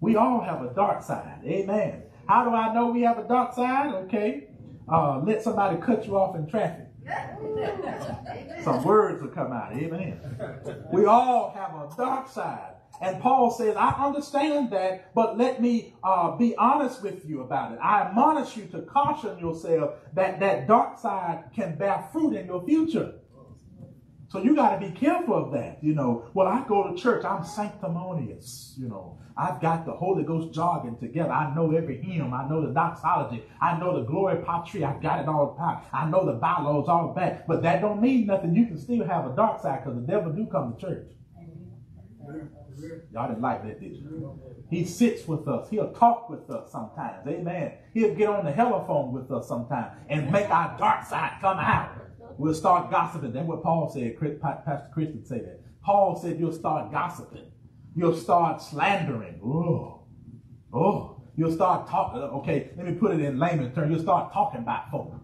We all have a dark side. Amen. How do I know we have a dark side? Okay. Uh, let somebody cut you off in traffic. Some words will come out. Amen. We all have a dark side. And Paul says, I understand that, but let me uh, be honest with you about it. I admonish you to caution yourself that that dark side can bear fruit in your future. So you got to be careful of that. You know, well, I go to church, I'm sanctimonious. You know, I've got the Holy Ghost jogging together. I know every hymn. I know the doxology. I know the Gloria Patri. I've got it all back. I know the bylaws all back. But that don't mean nothing. You can still have a dark side because the devil do come to church. Y'all didn't like that, did you? He sits with us. He'll talk with us sometimes. Amen. He'll get on the telephone with us sometimes and make our dark side come out. We'll start gossiping. That's what Paul said. Pastor Christian said that. Paul said you'll start gossiping. You'll start slandering. Oh, oh. You'll start talking. Okay, let me put it in layman's terms. You'll start talking about folk.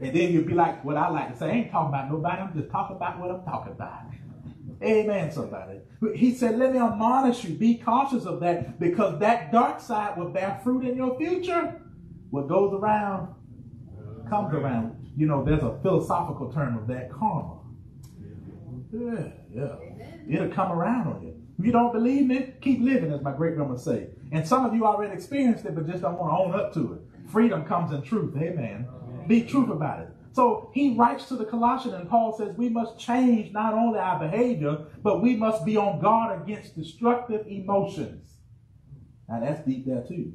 And then you'll be like, what I like to say, I ain't talking about nobody. I'm just talking about what I'm talking about. Amen, somebody. He said, let me admonish you. Be cautious of that because that dark side will bear fruit in your future. What goes around comes around. You know, there's a philosophical term of that karma. Yeah, yeah. It'll come around on you. If you don't believe me, keep living, as my great grandma say. And some of you already experienced it, but just don't want to own up to it. Freedom comes in truth. Amen. Be truth about it. So he writes to the Colossians, and Paul says we must change not only our behavior, but we must be on guard against destructive emotions. Now that's deep there too.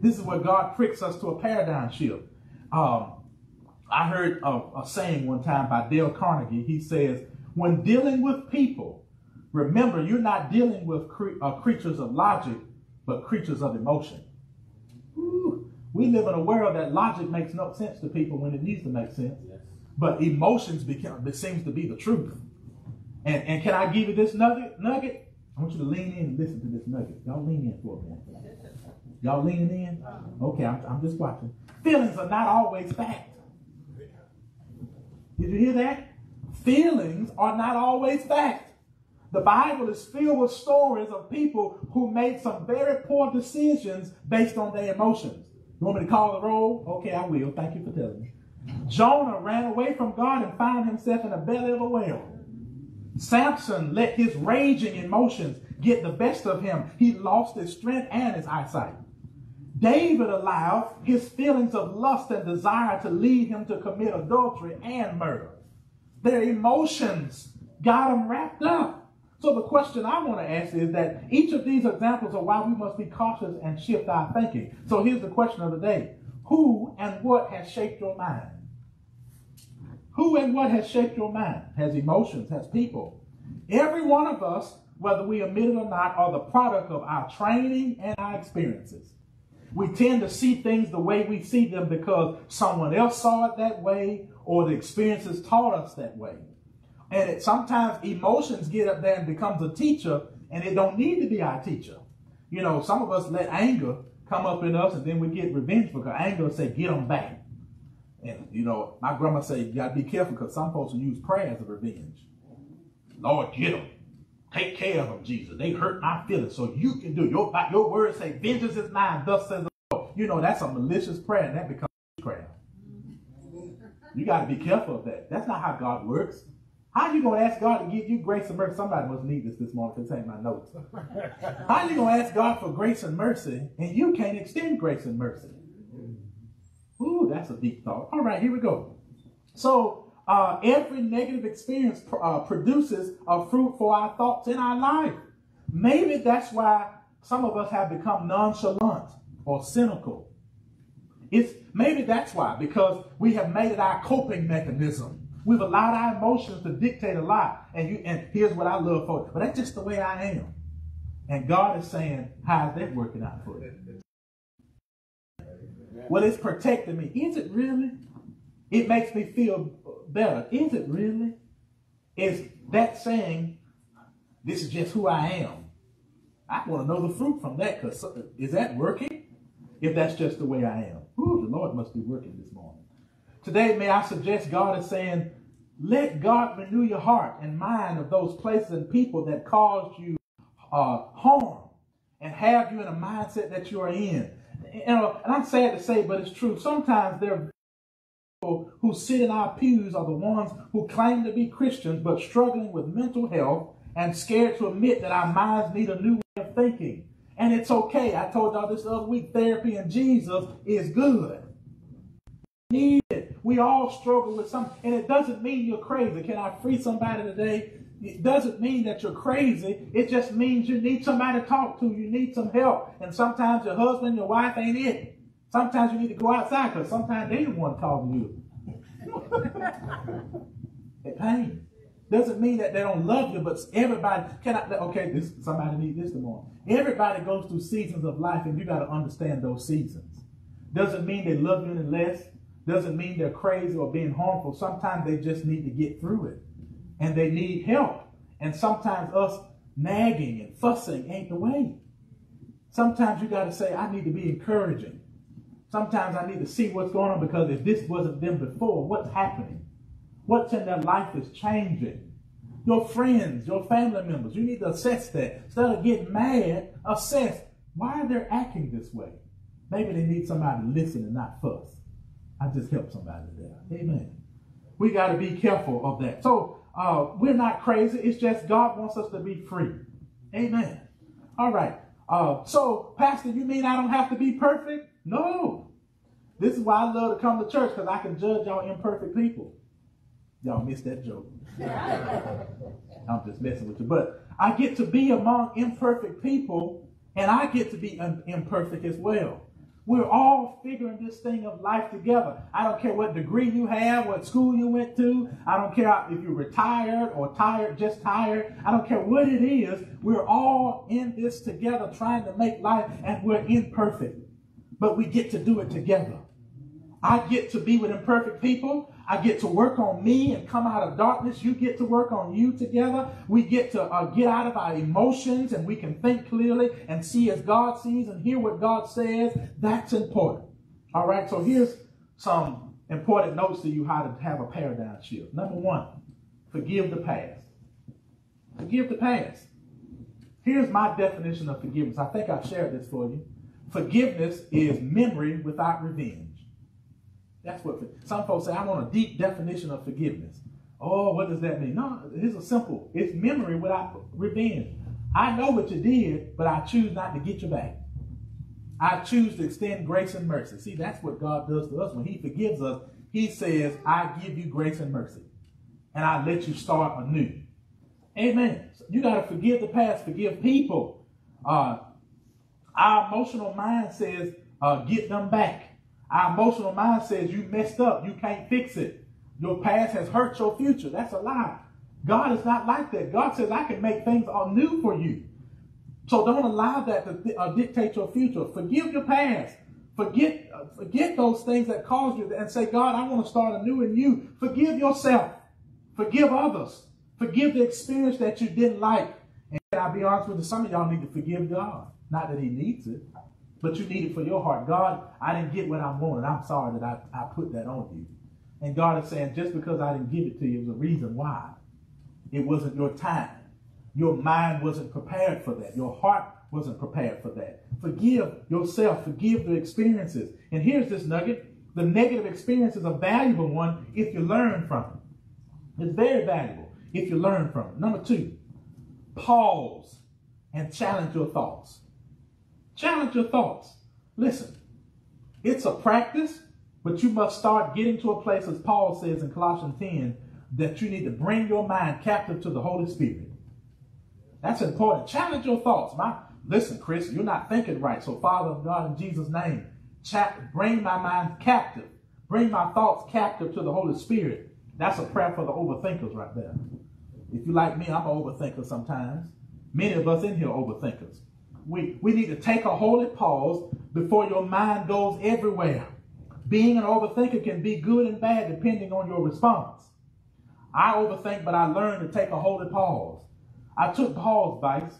This is where God pricks us to a paradigm shift. Um, I heard a, a saying one time by Dale Carnegie. He says, when dealing with people, remember you're not dealing with cre- uh, creatures of logic, but creatures of emotion. Ooh, we live in a world that logic makes no sense to people when it needs to make sense, but emotions become it seems to be the truth. And and can I give you this nugget? Nugget. I want you to lean in and listen to this nugget. Y'all lean in for a minute. Y'all leaning in? Okay, I'm, I'm just watching. Feelings are not always fact. Did you hear that? Feelings are not always fact. The Bible is filled with stories of people who made some very poor decisions based on their emotions. You want me to call the roll? Okay, I will. Thank you for telling me. Jonah ran away from God and found himself in the belly of a whale. Samson let his raging emotions get the best of him. He lost his strength and his eyesight. David allowed his feelings of lust and desire to lead him to commit adultery and murder. Their emotions got him wrapped up. So the question I want to ask is that each of these examples are why we must be cautious and shift our thinking. So here's the question of the day. Who and what has shaped your mind? Who and what has shaped your mind? Has emotions, has people. Every one of us, whether we admit it or not, are the product of our training and our experiences. We tend to see things the way we see them because someone else saw it that way or the experiences taught us that way. And it, sometimes emotions get up there and becomes a teacher and it don't need to be our teacher. You know, some of us let anger come up in us and then we get revenge because anger say, get them back. And, you know, my grandma say, you got to be careful because some folks will use prayer as a revenge. Lord, get them. Take care of them, Jesus. They hurt my feelings, so you can do. Your, your words say, vengeance is mine, thus says the Lord. You know, that's a malicious prayer, and that becomes prayer. You got to be careful of that. That's not how God works. How are you going to ask God to give you grace and mercy? Somebody must need this this morning because it's my notes. How are you going to ask God for grace and mercy and you can't extend grace and mercy? Ooh, that's a deep thought. All right, here we go. So, uh, every negative experience uh, produces a fruit for our thoughts in our life. Maybe that's why some of us have become nonchalant or cynical. It's maybe that's why because we have made it our coping mechanism. We've allowed our emotions to dictate a lot. And you and here's what I love for. But that's just the way I am. And God is saying, How's that working out for you? Well, it's protecting me. Is it really? It makes me feel better. Is it really? Is that saying, This is just who I am? I want to know the fruit from that because is that working? If that's just the way I am. Ooh, the Lord must be working this morning. Today, may I suggest God is saying, let God renew your heart and mind of those places and people that caused you uh, harm and have you in a mindset that you are in. You know, and I'm sad to say, but it's true. Sometimes there people who sit in our pews are the ones who claim to be Christians but struggling with mental health and scared to admit that our minds need a new way of thinking. And it's okay. I told y'all this other week, therapy and Jesus is good need it. We all struggle with something. And it doesn't mean you're crazy. Can I free somebody today? It doesn't mean that you're crazy. It just means you need somebody to talk to. You need some help. And sometimes your husband, your wife ain't it. Sometimes you need to go outside because sometimes they to talk to you. It pain. Doesn't mean that they don't love you, but everybody cannot. Okay, this somebody need this tomorrow. Everybody goes through seasons of life, and you got to understand those seasons. Doesn't mean they love you any less doesn't mean they're crazy or being harmful. Sometimes they just need to get through it and they need help. And sometimes us nagging and fussing ain't the way. Sometimes you got to say, I need to be encouraging. Sometimes I need to see what's going on because if this wasn't them before, what's happening? What's in their life is changing. Your friends, your family members, you need to assess that. Instead of getting mad, assess why are they're acting this way. Maybe they need somebody to listen and not fuss. I just helped somebody there. Amen. We got to be careful of that. So uh, we're not crazy. It's just God wants us to be free. Amen. All right. Uh, so, Pastor, you mean I don't have to be perfect? No. This is why I love to come to church because I can judge y'all imperfect people. Y'all missed that joke. I'm just messing with you. But I get to be among imperfect people and I get to be imperfect as well. We're all figuring this thing of life together. I don't care what degree you have, what school you went to. I don't care if you're retired or tired, just tired. I don't care what it is. We're all in this together trying to make life, and we're imperfect. But we get to do it together. I get to be with imperfect people. I get to work on me and come out of darkness. You get to work on you together. We get to uh, get out of our emotions and we can think clearly and see as God sees and hear what God says. That's important. All right, so here's some important notes to you how to have a paradigm shift. Number one, forgive the past. Forgive the past. Here's my definition of forgiveness. I think I've shared this for you. Forgiveness is memory without revenge. That's what some folks say. I want a deep definition of forgiveness. Oh, what does that mean? No, it's a simple. It's memory without revenge. I know what you did, but I choose not to get you back. I choose to extend grace and mercy. See, that's what God does to us. When He forgives us, He says, I give you grace and mercy. And I let you start anew. Amen. So you got to forgive the past, forgive people. Uh, our emotional mind says, uh, get them back. Our emotional mind says you messed up, you can't fix it. Your past has hurt your future. That's a lie. God is not like that. God says, I can make things all new for you. So don't allow that to uh, dictate your future. Forgive your past. Forget, uh, forget those things that caused you and say, God, I want to start anew in you. Forgive yourself. Forgive others. Forgive the experience that you didn't like. And I'll be honest with you, some of y'all need to forgive God. Not that he needs it, but you need it for your heart. God, I didn't get what I wanted. I'm sorry that I, I put that on you. And God is saying, just because I didn't give it to you, there's a reason why. It wasn't your time. Your mind wasn't prepared for that. Your heart wasn't prepared for that. Forgive yourself. Forgive the experiences. And here's this nugget. The negative experience is a valuable one if you learn from it. It's very valuable if you learn from it. Number two, pause and challenge your thoughts. Challenge your thoughts. Listen, it's a practice, but you must start getting to a place, as Paul says in Colossians 10, that you need to bring your mind captive to the Holy Spirit. That's important. Challenge your thoughts. My, listen, Chris, you're not thinking right. So, Father of God, in Jesus' name, bring my mind captive. Bring my thoughts captive to the Holy Spirit. That's a prayer for the overthinkers right there. If you like me, I'm an overthinker sometimes. Many of us in here are overthinkers. We, we need to take a holy pause before your mind goes everywhere. Being an overthinker can be good and bad depending on your response. I overthink, but I learned to take a holy pause. I took Paul's advice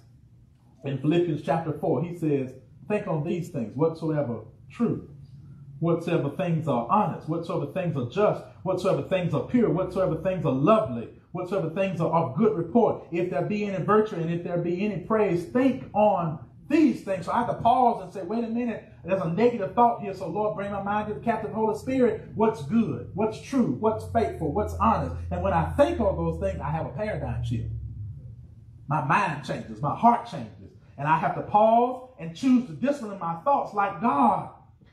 in Philippians chapter 4. He says, Think on these things, whatsoever true, whatsoever things are honest, whatsoever things are just, whatsoever things are pure, whatsoever things are lovely, whatsoever things are of good report, if there be any virtue and if there be any praise, think on these things. So I have to pause and say, wait a minute, there's a negative thought here. So Lord, bring my mind to the captive Holy Spirit. What's good? What's true? What's faithful? What's honest? And when I think all those things, I have a paradigm shift. My mind changes, my heart changes. And I have to pause and choose to discipline my thoughts like God.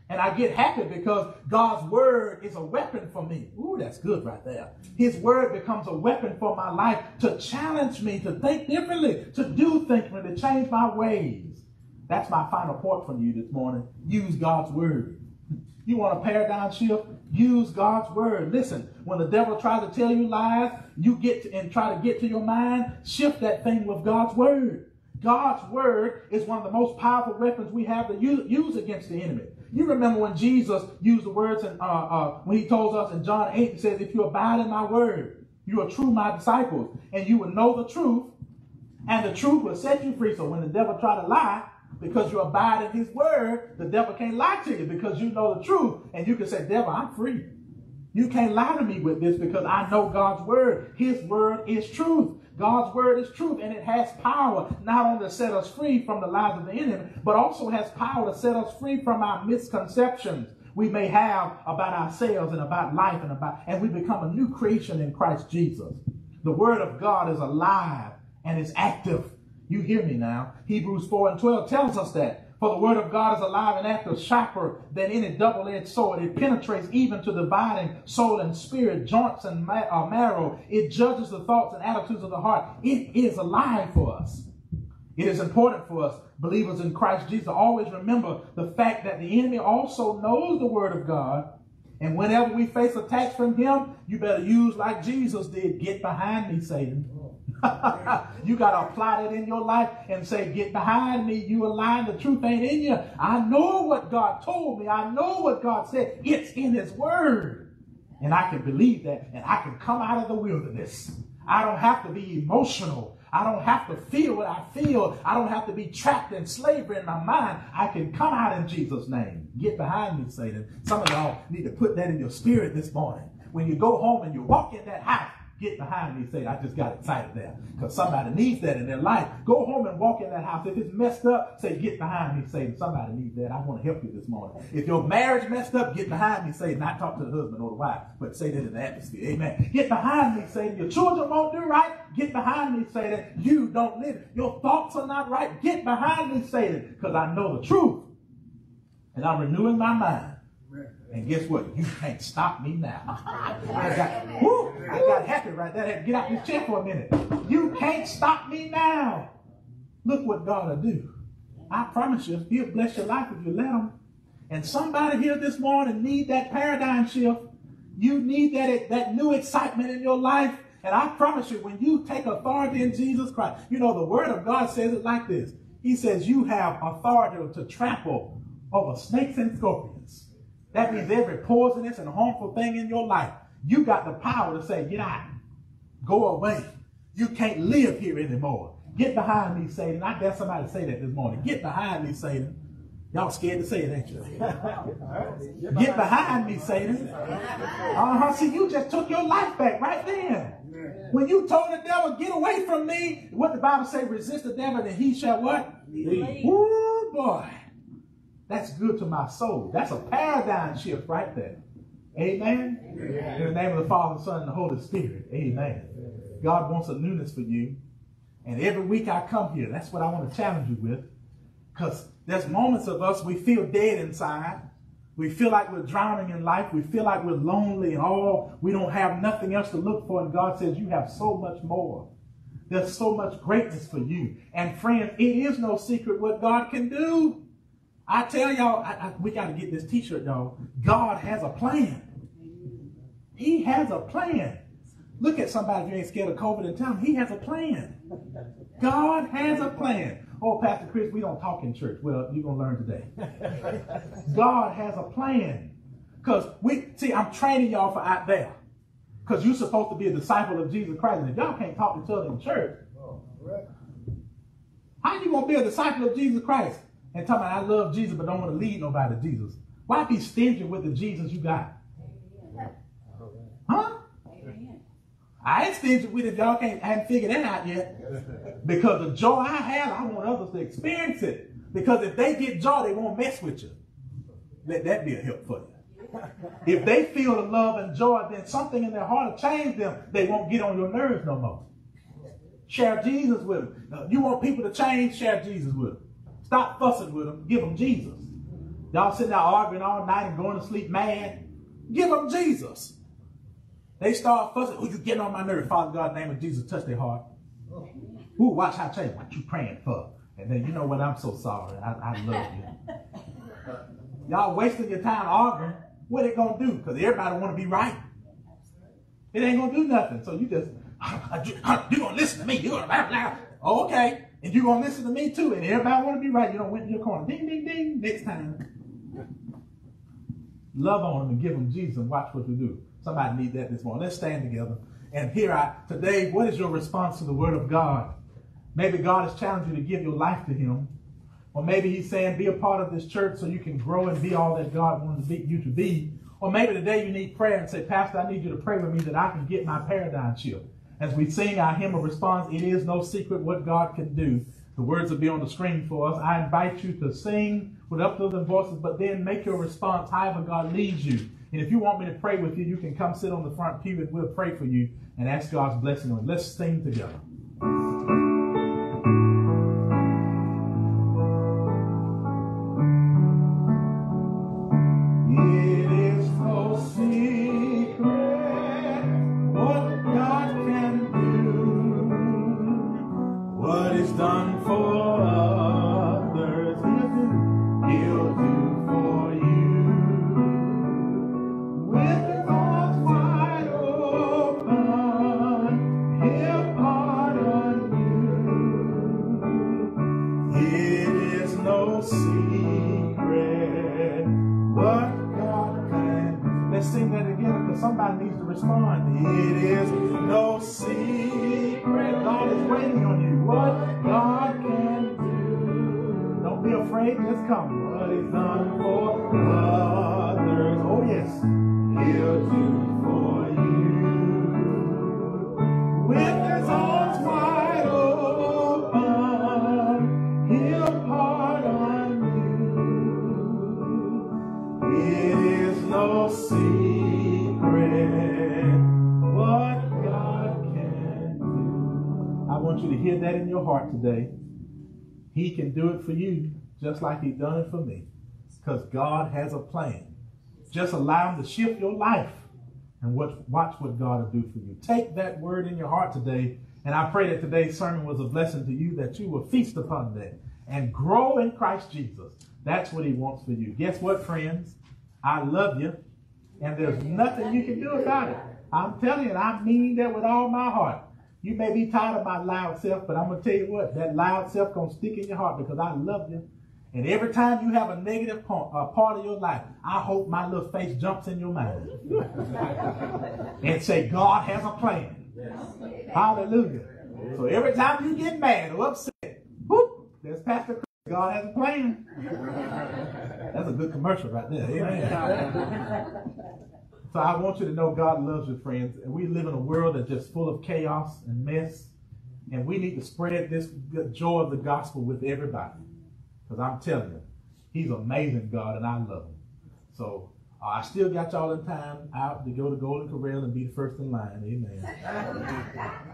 And I get happy because God's word is a weapon for me. Ooh, that's good right there. His word becomes a weapon for my life to challenge me to think differently, to do differently, to change my ways. That's my final point from you this morning. Use God's word. You want a paradigm shift? Use God's word. Listen, when the devil tries to tell you lies, you get to, and try to get to your mind, shift that thing with God's word. God's word is one of the most powerful weapons we have to use against the enemy. You remember when Jesus used the words and uh, uh, when he told us in John 8, he says, If you abide in my word, you are true my disciples, and you will know the truth, and the truth will set you free. So when the devil try to lie, because you abide in his word, the devil can't lie to you because you know the truth. And you can say, Devil, I'm free. You can't lie to me with this because I know God's word. His word is truth. God's word is truth and it has power not only to set us free from the lies of the enemy, but also has power to set us free from our misconceptions we may have about ourselves and about life and about, and we become a new creation in Christ Jesus. The word of God is alive and is active. You hear me now. Hebrews 4 and 12 tells us that. For the word of God is alive and active, sharper than any double-edged sword. It penetrates even to the dividing soul and spirit, joints and uh, marrow. It judges the thoughts and attitudes of the heart. It is alive for us. It is important for us, believers in Christ Jesus, always remember the fact that the enemy also knows the word of God. And whenever we face attacks from him, you better use like Jesus did. Get behind me, Satan. you got to apply that in your life and say, Get behind me. You align. The truth ain't in you. I know what God told me. I know what God said. It's in His Word. And I can believe that. And I can come out of the wilderness. I don't have to be emotional. I don't have to feel what I feel. I don't have to be trapped in slavery in my mind. I can come out in Jesus' name. Get behind me, Satan. Some of y'all need to put that in your spirit this morning. When you go home and you walk in that house, get behind me and say, I just got excited there. Because somebody needs that in their life. Go home and walk in that house. If it's messed up, say, get behind me say, somebody needs that. I want to help you this morning. If your marriage messed up, get behind me say, not talk to the husband or the wife, but say that in the atmosphere. Amen. Get behind me say, your children won't do right. Get behind me say that you don't live. Your thoughts are not right. Get behind me say that because I know the truth. And I'm renewing my mind. And guess what? You can't stop me now. I got, whoo, I got happy right there. I had to get out this chair for a minute. You can't stop me now. Look what God will do. I promise you, He'll bless your life if you let Him. And somebody here this morning need that paradigm shift. You need that, that new excitement in your life. And I promise you, when you take authority in Jesus Christ, you know, the Word of God says it like this. He says, You have authority to trample over snakes and scorpions that means every poisonous and harmful thing in your life, you got the power to say, get out, go away. You can't live here anymore. Get behind me, Satan. I dare somebody say that this morning. Get behind me, Satan. Y'all scared to say it, ain't you? Get behind me, Satan. Uh-huh. See, you just took your life back right then. When you told the devil, get away from me, what the Bible say, resist the devil and he shall what? Leave. Woo, boy. That's good to my soul. That's a paradigm shift right there. Amen. In the name of the Father, Son, and the Holy Spirit. Amen. God wants a newness for you. And every week I come here, that's what I want to challenge you with. Because there's moments of us, we feel dead inside. We feel like we're drowning in life. We feel like we're lonely and all. We don't have nothing else to look for. And God says, You have so much more. There's so much greatness for you. And friends, it is no secret what God can do. I tell y'all, I, I, we got to get this t shirt, y'all. God has a plan. He has a plan. Look at somebody if you ain't scared of COVID and tell him he has a plan. God has a plan. Oh, Pastor Chris, we don't talk in church. Well, you're to learn today. God has a plan. Because we, see, I'm training y'all for out there. Because you're supposed to be a disciple of Jesus Christ. And if y'all can't talk to each other in church, how you to be a disciple of Jesus Christ and tell me I love Jesus but don't want to lead nobody to Jesus? Why be stingy with the Jesus you got? Huh? I ain't stingy with it y'all can't haven't figured that out yet. Because the joy I have, I want others to experience it. Because if they get joy, they won't mess with you. Let that be a help for you. If they feel the love and joy, then something in their heart will change them. They won't get on your nerves no more. Share Jesus with them. Uh, you want people to change? Share Jesus with them. Stop fussing with them. Give them Jesus. Y'all sitting there arguing all night and going to sleep mad. Give them Jesus. They start fussing. Oh, you getting on my nerves. Father God, name of Jesus, touch their heart. Ooh, watch how I tell you what you praying for. And then you know what? I'm so sorry. I, I love you. Y'all wasting your time arguing. What it gonna do? Because everybody want to be right. It ain't gonna do nothing. So you just you gonna listen to me. You gonna blah, blah. Okay. And you're gonna listen to me too. And everybody want to be right. You don't went in your corner. Ding, ding, ding. Next time. Love on them and give them Jesus and watch what you do. Somebody need that this morning. Let's stand together. And here I today, what is your response to the word of God? Maybe God has challenged you to give your life to him. Or maybe he's saying be a part of this church so you can grow and be all that God wanted you to be. Or maybe today you need prayer and say, Pastor, I need you to pray with me that I can get my paradigm shift. As we sing our hymn of response, it is no secret what God can do. The words will be on the screen for us. I invite you to sing with uplifting voices, but then make your response however God leads you. And if you want me to pray with you, you can come sit on the front pew and we'll pray for you and ask God's blessing on you. Let's sing together. You to hear that in your heart today. He can do it for you just like he done it for me. Because God has a plan. Just allow him to shift your life and watch, watch what God will do for you. Take that word in your heart today. And I pray that today's sermon was a blessing to you, that you will feast upon that and grow in Christ Jesus. That's what he wants for you. Guess what, friends? I love you, and there's nothing you can do about it. I'm telling you, I mean that with all my heart. You may be tired of my loud self, but I'm going to tell you what, that loud self going to stick in your heart because I love you. And every time you have a negative part, uh, part of your life, I hope my little face jumps in your mind and say, God has a plan. Hallelujah. So every time you get mad or upset, whoop, there's Pastor. God has a plan. That's a good commercial right there. Amen. So I want you to know God loves you, friends. And we live in a world that's just full of chaos and mess. And we need to spread this joy of the gospel with everybody. Because I'm telling you, He's amazing God and I love Him. So uh, I still got y'all in time out to go to Golden Corral and be the first in line. Amen.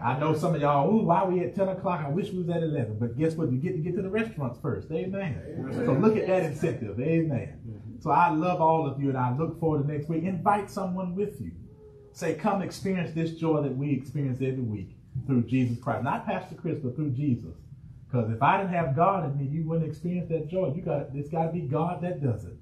I know some of y'all, ooh, why we at 10 o'clock? I wish we was at 11. But guess what? You get to get to the restaurants first. Amen. So look at that incentive. Amen. So I love all of you and I look forward to next week. Invite someone with you. Say, come experience this joy that we experience every week through Jesus Christ. Not Pastor Chris, but through Jesus. Because if I didn't have God in me, you wouldn't experience that joy. You got it's got to be God that does it.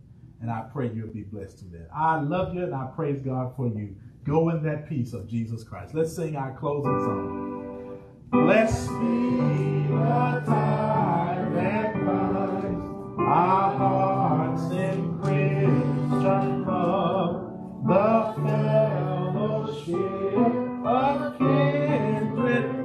And I pray you'll be blessed to that. I love you and I praise God for you. Go in that peace of Jesus Christ. Let's sing our closing song. Blessed be the time that binds our hearts in Christian love, the fellowship of kindred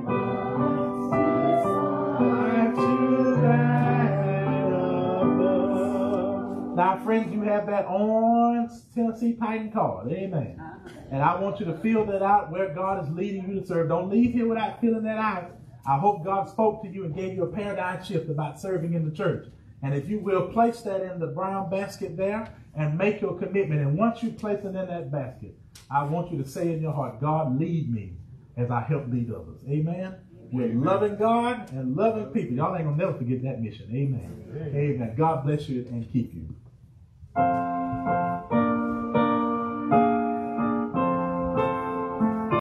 Now, friends, you have that orange Tennessee Titan card. Amen. Uh-huh. And I want you to fill that out where God is leading you to serve. Don't leave here without filling that out. I hope God spoke to you and gave you a paradigm shift about serving in the church. And if you will, place that in the brown basket there and make your commitment. And once you place it in that basket, I want you to say in your heart, God, lead me as I help lead others. Amen. We're loving God and loving people. Y'all ain't gonna never forget that mission. Amen. Amen. God bless you and keep you.